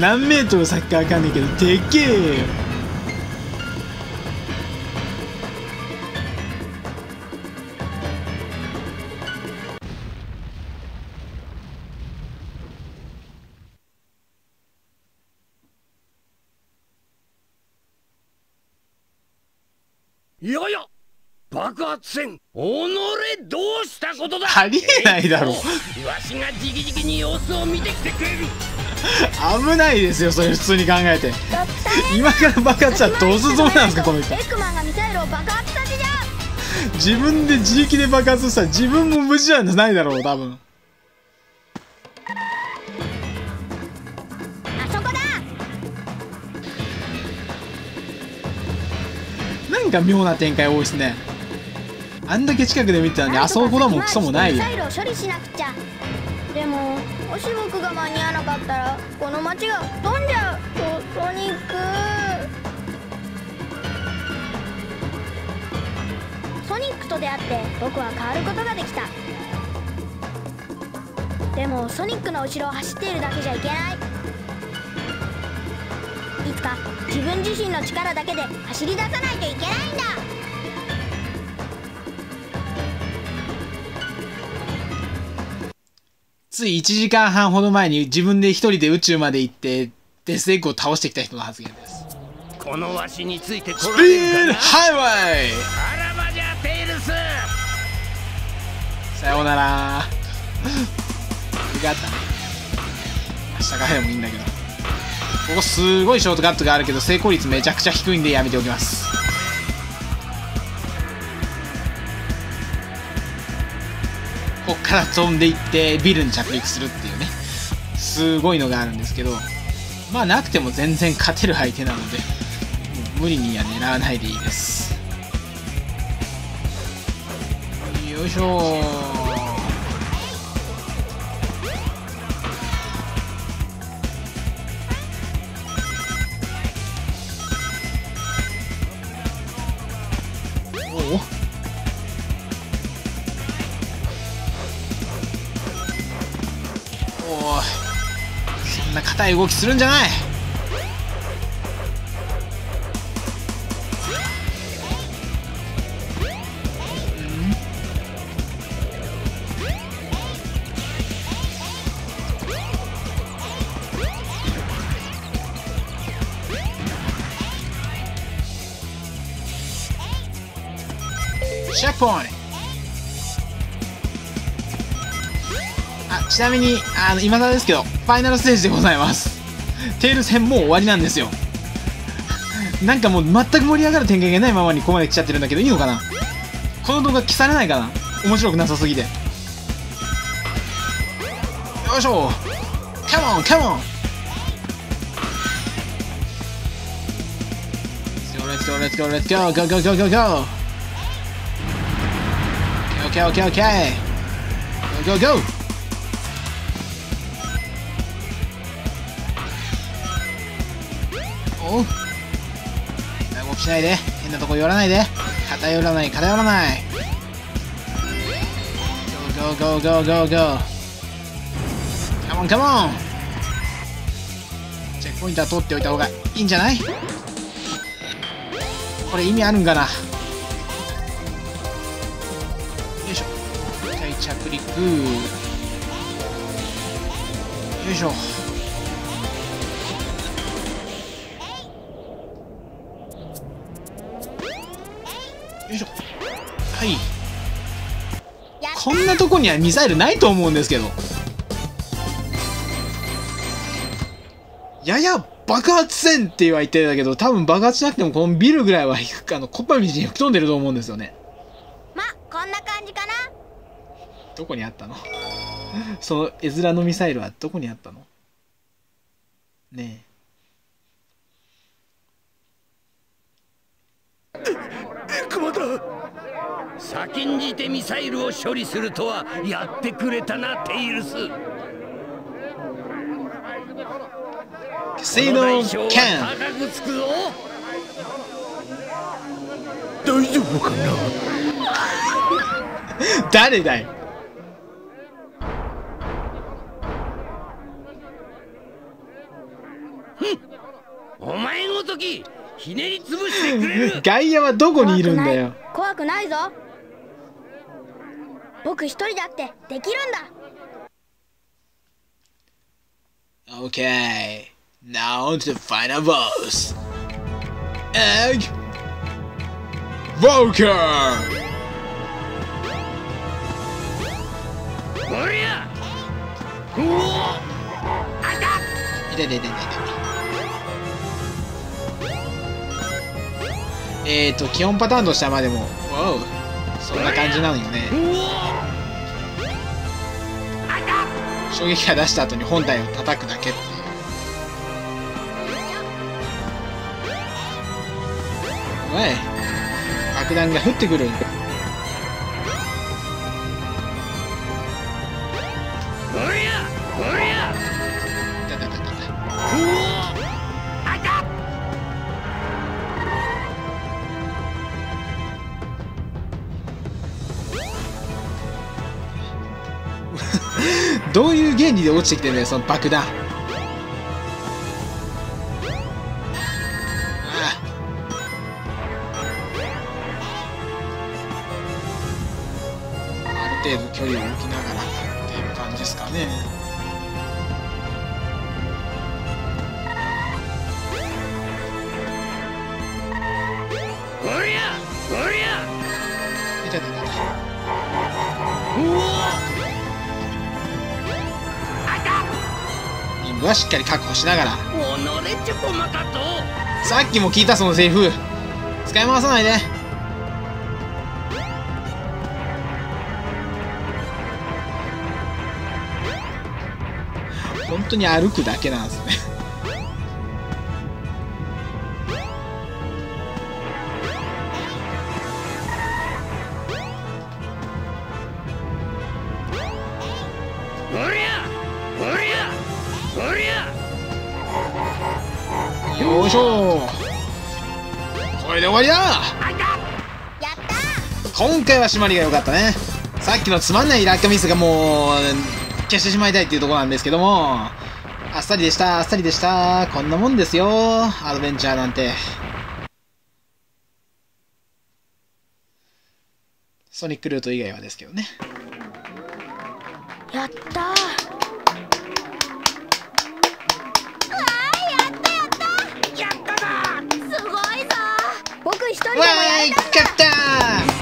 何メートル先かわかんないけど、でけえよ。爆発船己どうしたことだありえないだろえーとわしがじきじきに様子を見てきてくれる危ないですよ、それ普通に考えて。今から爆発したらどうするつもりなんですか、この人エ。ッグマンがミサイルを爆発させちゃう自分で自力で爆発したら自分も無事じゃないだろう、多分。あそこだなんか妙な展開多いですね。あんだけ近くで見てたのに、あそこだもクソもないよ。ミサ。イルを処理しなくちゃ。でももし僕が間に合わなかったらこの街が吹っ飛んじゃう。ソソニックソニックと出会って僕は変わることができた。でもソニックの後ろを走っているだけじゃいけない。いつか自分自身の力だけで走り出さないといけないんだつい1時間半ほど前に自分で一人で宇宙まで行って、デスエッグを倒してきた人の発言です。このわしについてこスらピードハイウェイあらばじゃテイルスさようなら。ありがとう。明日からでもいいんだけど。ここすごいショートカットがあるけど成功率めちゃくちゃ低いんでやめておきます。こっから飛んでいってビルに着陸するっていうね。すごいのがあるんですけど、まあなくても全然勝てる相手なので、もう無理には狙わないでいいです。よいしょ硬い動きするんじゃない。チェックポイントちなみにあの今更ですけどファイナルステージでございます。テール戦もう終わりなんですよ。なんかもう全く盛り上がる展開がないままにここまで来ちゃってるんだけどいいのかな？この動画消されないかな？面白くなさすぎて。よいしょ。カモンカモン Let's go, let's go, let's go, go, go, go, go, go. Okay, okay, okay. Go, go, go. おしないで。変なとこ寄らないで。偏らない偏らない。Go, go, go, go, go, go. Come on, come on. チェックポイントは取っておいた方がいいんじゃない？これ意味あるんかな？よいしょ。一回着陸。よいしょ。こにはミサイルないと思うんですけど。やや爆発せんって言われてたけど多分爆発しなくてもこのビルぐらいはあのコッパみじんに吹き飛んでると思うんですよね。まこんな感じかな？どこにあったの？その絵面のミサイルはどこにあったの？ね熊だ先んじてミサイルを処理するとはやってくれたなテイルス。え性能キャン高くつくぞ。大丈夫かな？誰だよお前ごときひねり潰してくれる。外野はどこにいるんだよ？怖くないぞ僕一人だってできるんだ。Okay, now on to the final boss. Egg Volker! おりゃうお痛い痛い痛い痛い痛いえーと、基本パターンとしてはまあでも、わおそんな感じなのよね。衝撃波出した後に本体を叩くだけっていう。おい爆弾が降ってくる。んだで落ちてきてね、その爆弾。ああある程度距離を置きながらはしっかり確保しながら。さっきも聞いたそのセリフ。使い回さないで。本当に歩くだけなんですね。った今回は締まりが良かったね。さっきのつまんない落下ミスがもう消してしまいたいっていうところなんですけども。あさりでした、あっさりでした。こんなもんですよ、アドベンチャーなんて。ソニックルート以外はですけどね。やったー。やっただすごいぞ僕一人でやれーい、勝ったた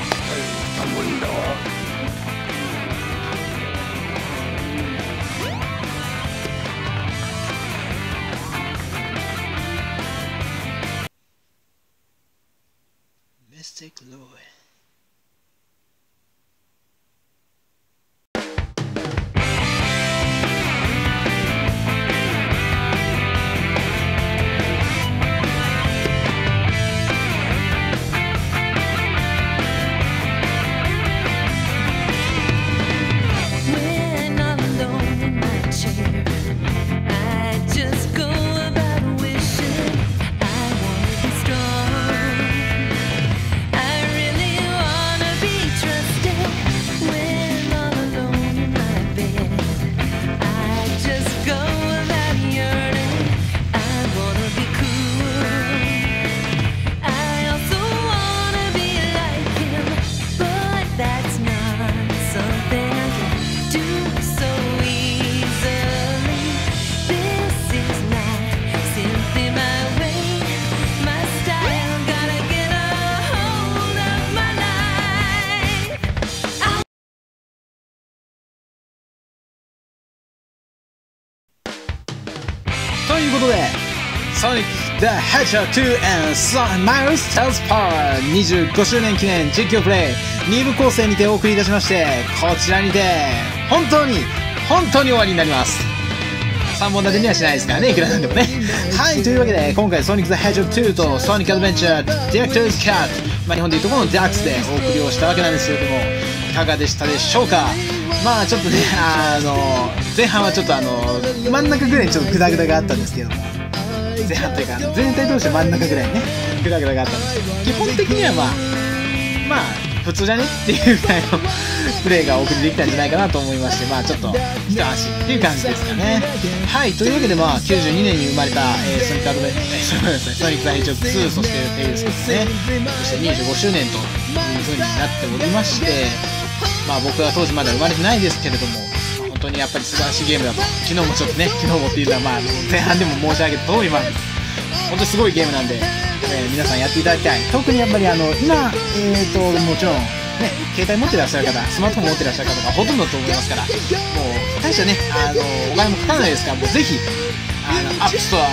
ソニック・ザ・ヘッジョー2 and ソマイルス・テルス・パワー25周年記念実況プレイ2部構成にてお送りいたしまして、こちらにて、本当に、本当に終わりになります。3本立てにはしないですからね、いくらなんでもね。はい、というわけで、今回ソニック・ザ・ヘッジョー2とソニック・アドベンチャー・ディレクターズ・キャット、まあ、日本でいうところの DAX でお送りをしたわけなんですけれども、いかがでしたでしょうか？まあちょっとね、あの、前半はちょっとあの、真ん中ぐらいにちょっとグダグダがあったんですけども、前半というか、全体通して真ん中ぐらいね、グダグダがあったんです。けど、基本的にはまあ、まあ、普通じゃねっていうぐらいのプレイがお送りできたんじゃないかなと思いまして、まあちょっと一安心っていう感じですかね。はい、というわけでまあ92年に生まれた、えーソニックアドベン、ソニックザヘッジョーク2、そしてテイルスですね、そして25周年という風になっておりまして、まあ僕は当時まだ生まれてないですけれども、本当にやっぱり素晴らしいゲームだと、昨日もちょっとね、昨日もっていうのはまあ前半でも申し上げた通り、まあ本当にすごいゲームなんで、えー皆さんやっていただきたい。特にやっぱりあの、今、えーと、もちろん、ね、携帯持ってらっしゃる方、スマートフォン持ってらっしゃる方がほとんどと思いますから、もう、大したね、あの、お金もかからないですから、もうぜひ、あの、 App Store、ね、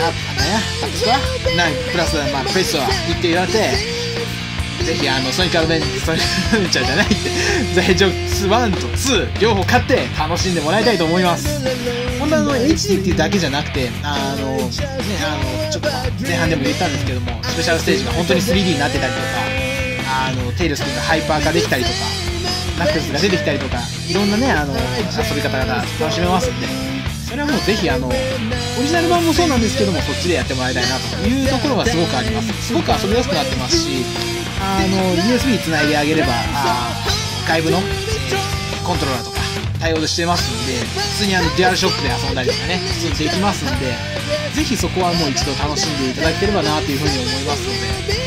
アップ、ストアなんプラス、まあ、 Play Store 行っていただいて、ぜひあのソニックアドベンソニックアドベンチャーじゃないってザ・ヘッジョーク1と2両方買って楽しんでもらいたいと思います。本当あの HD っていうだけじゃなくてあのねあのちょっと前半でも言ったんですけどもスペシャルステージが本当に 3D になってたりとかあのテイルス君がハイパー化できたりとかナックルズが出てきたりとかいろんなねあの遊び方が楽しめますんで。それはもうぜひあのオリジナル版もそうなんですけどもそっちでやってもらいたいなというところがすごくあります。すごく遊びやすくなってますしあの USB つないであげればあ外部のえコントローラーとか対応してますんで普通にあのデュアルショックで遊んだりとかね普通にできますんでぜひそこはもう一度楽しんでいただければなというふうに思いますので。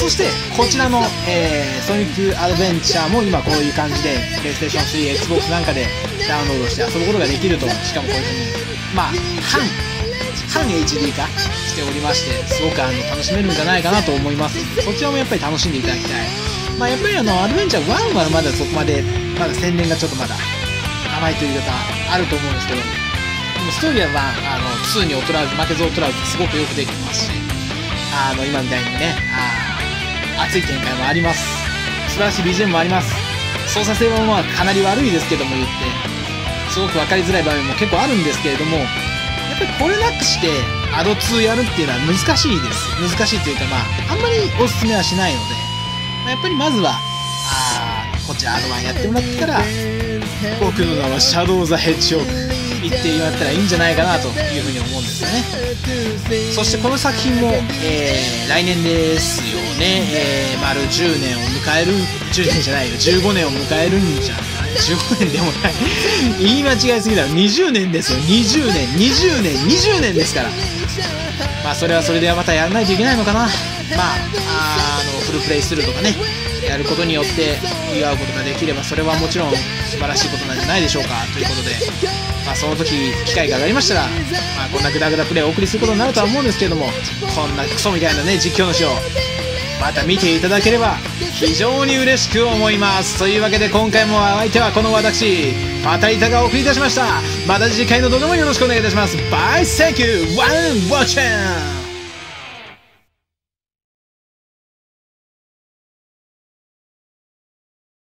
そしてこちらの、えーソニックアドベンチャーも今こういう感じで PlayStation 3、Xbox なんかでダウンロードして遊ぶことができるとしかもこういうふうにまあ半半 HD 化しておりましてすごくあの楽しめるんじゃないかなと思います。そちらもやっぱり楽しんでいただきたい。まあやっぱりあのアドベンチャー1はまだそこまでまだ宣伝がちょっとまだ甘いという言い方あると思うんですけどでもストーリーは、まあ、あの2に劣らず負けず劣らずすごくよくできてますしあの今みたいにねあ熱い展開もあります。素晴らしい BGM もあります。操作性はまあかなり悪いですけども言ってすごく分かりづらい場面も結構あるんですけれどもぱりこれなくしてアド2やるっていうのは難しいです。難しいというかまああんまりおすすめはしないので、まあやっぱりまずはあこっちアド1やってもらってから僕の名はシャドウ・ザ・ヘッジホーク言ってもらったらいいんじゃないかなというふうに思うんですよね。そしてこの作品も、えー来年ですよね、えー丸10年を迎える10年じゃないよ。15年を迎えるんじゃ15年でもない。言い間違いすぎだ。ろ20年ですよ。20年。20年。20年ですから。まあそれはそれではまたやらないといけないのかな。まああのフルプレイするとかね。やることによって祝うことができればそれはもちろん素晴らしいことなんじゃないでしょうか。ということで、まあ、その時機会がありましたら、まあ、こんなグダグダプレイをお送りすることになるとは思うんですけどもこんなクソみたいなね実況の詩をまた見ていただければ非常に嬉しく思います。というわけで今回も相手はこの私パタリタがお送りいたしました。また次回の動画もよろしくお願いいたします。 bye thank you ワンウォッチャン。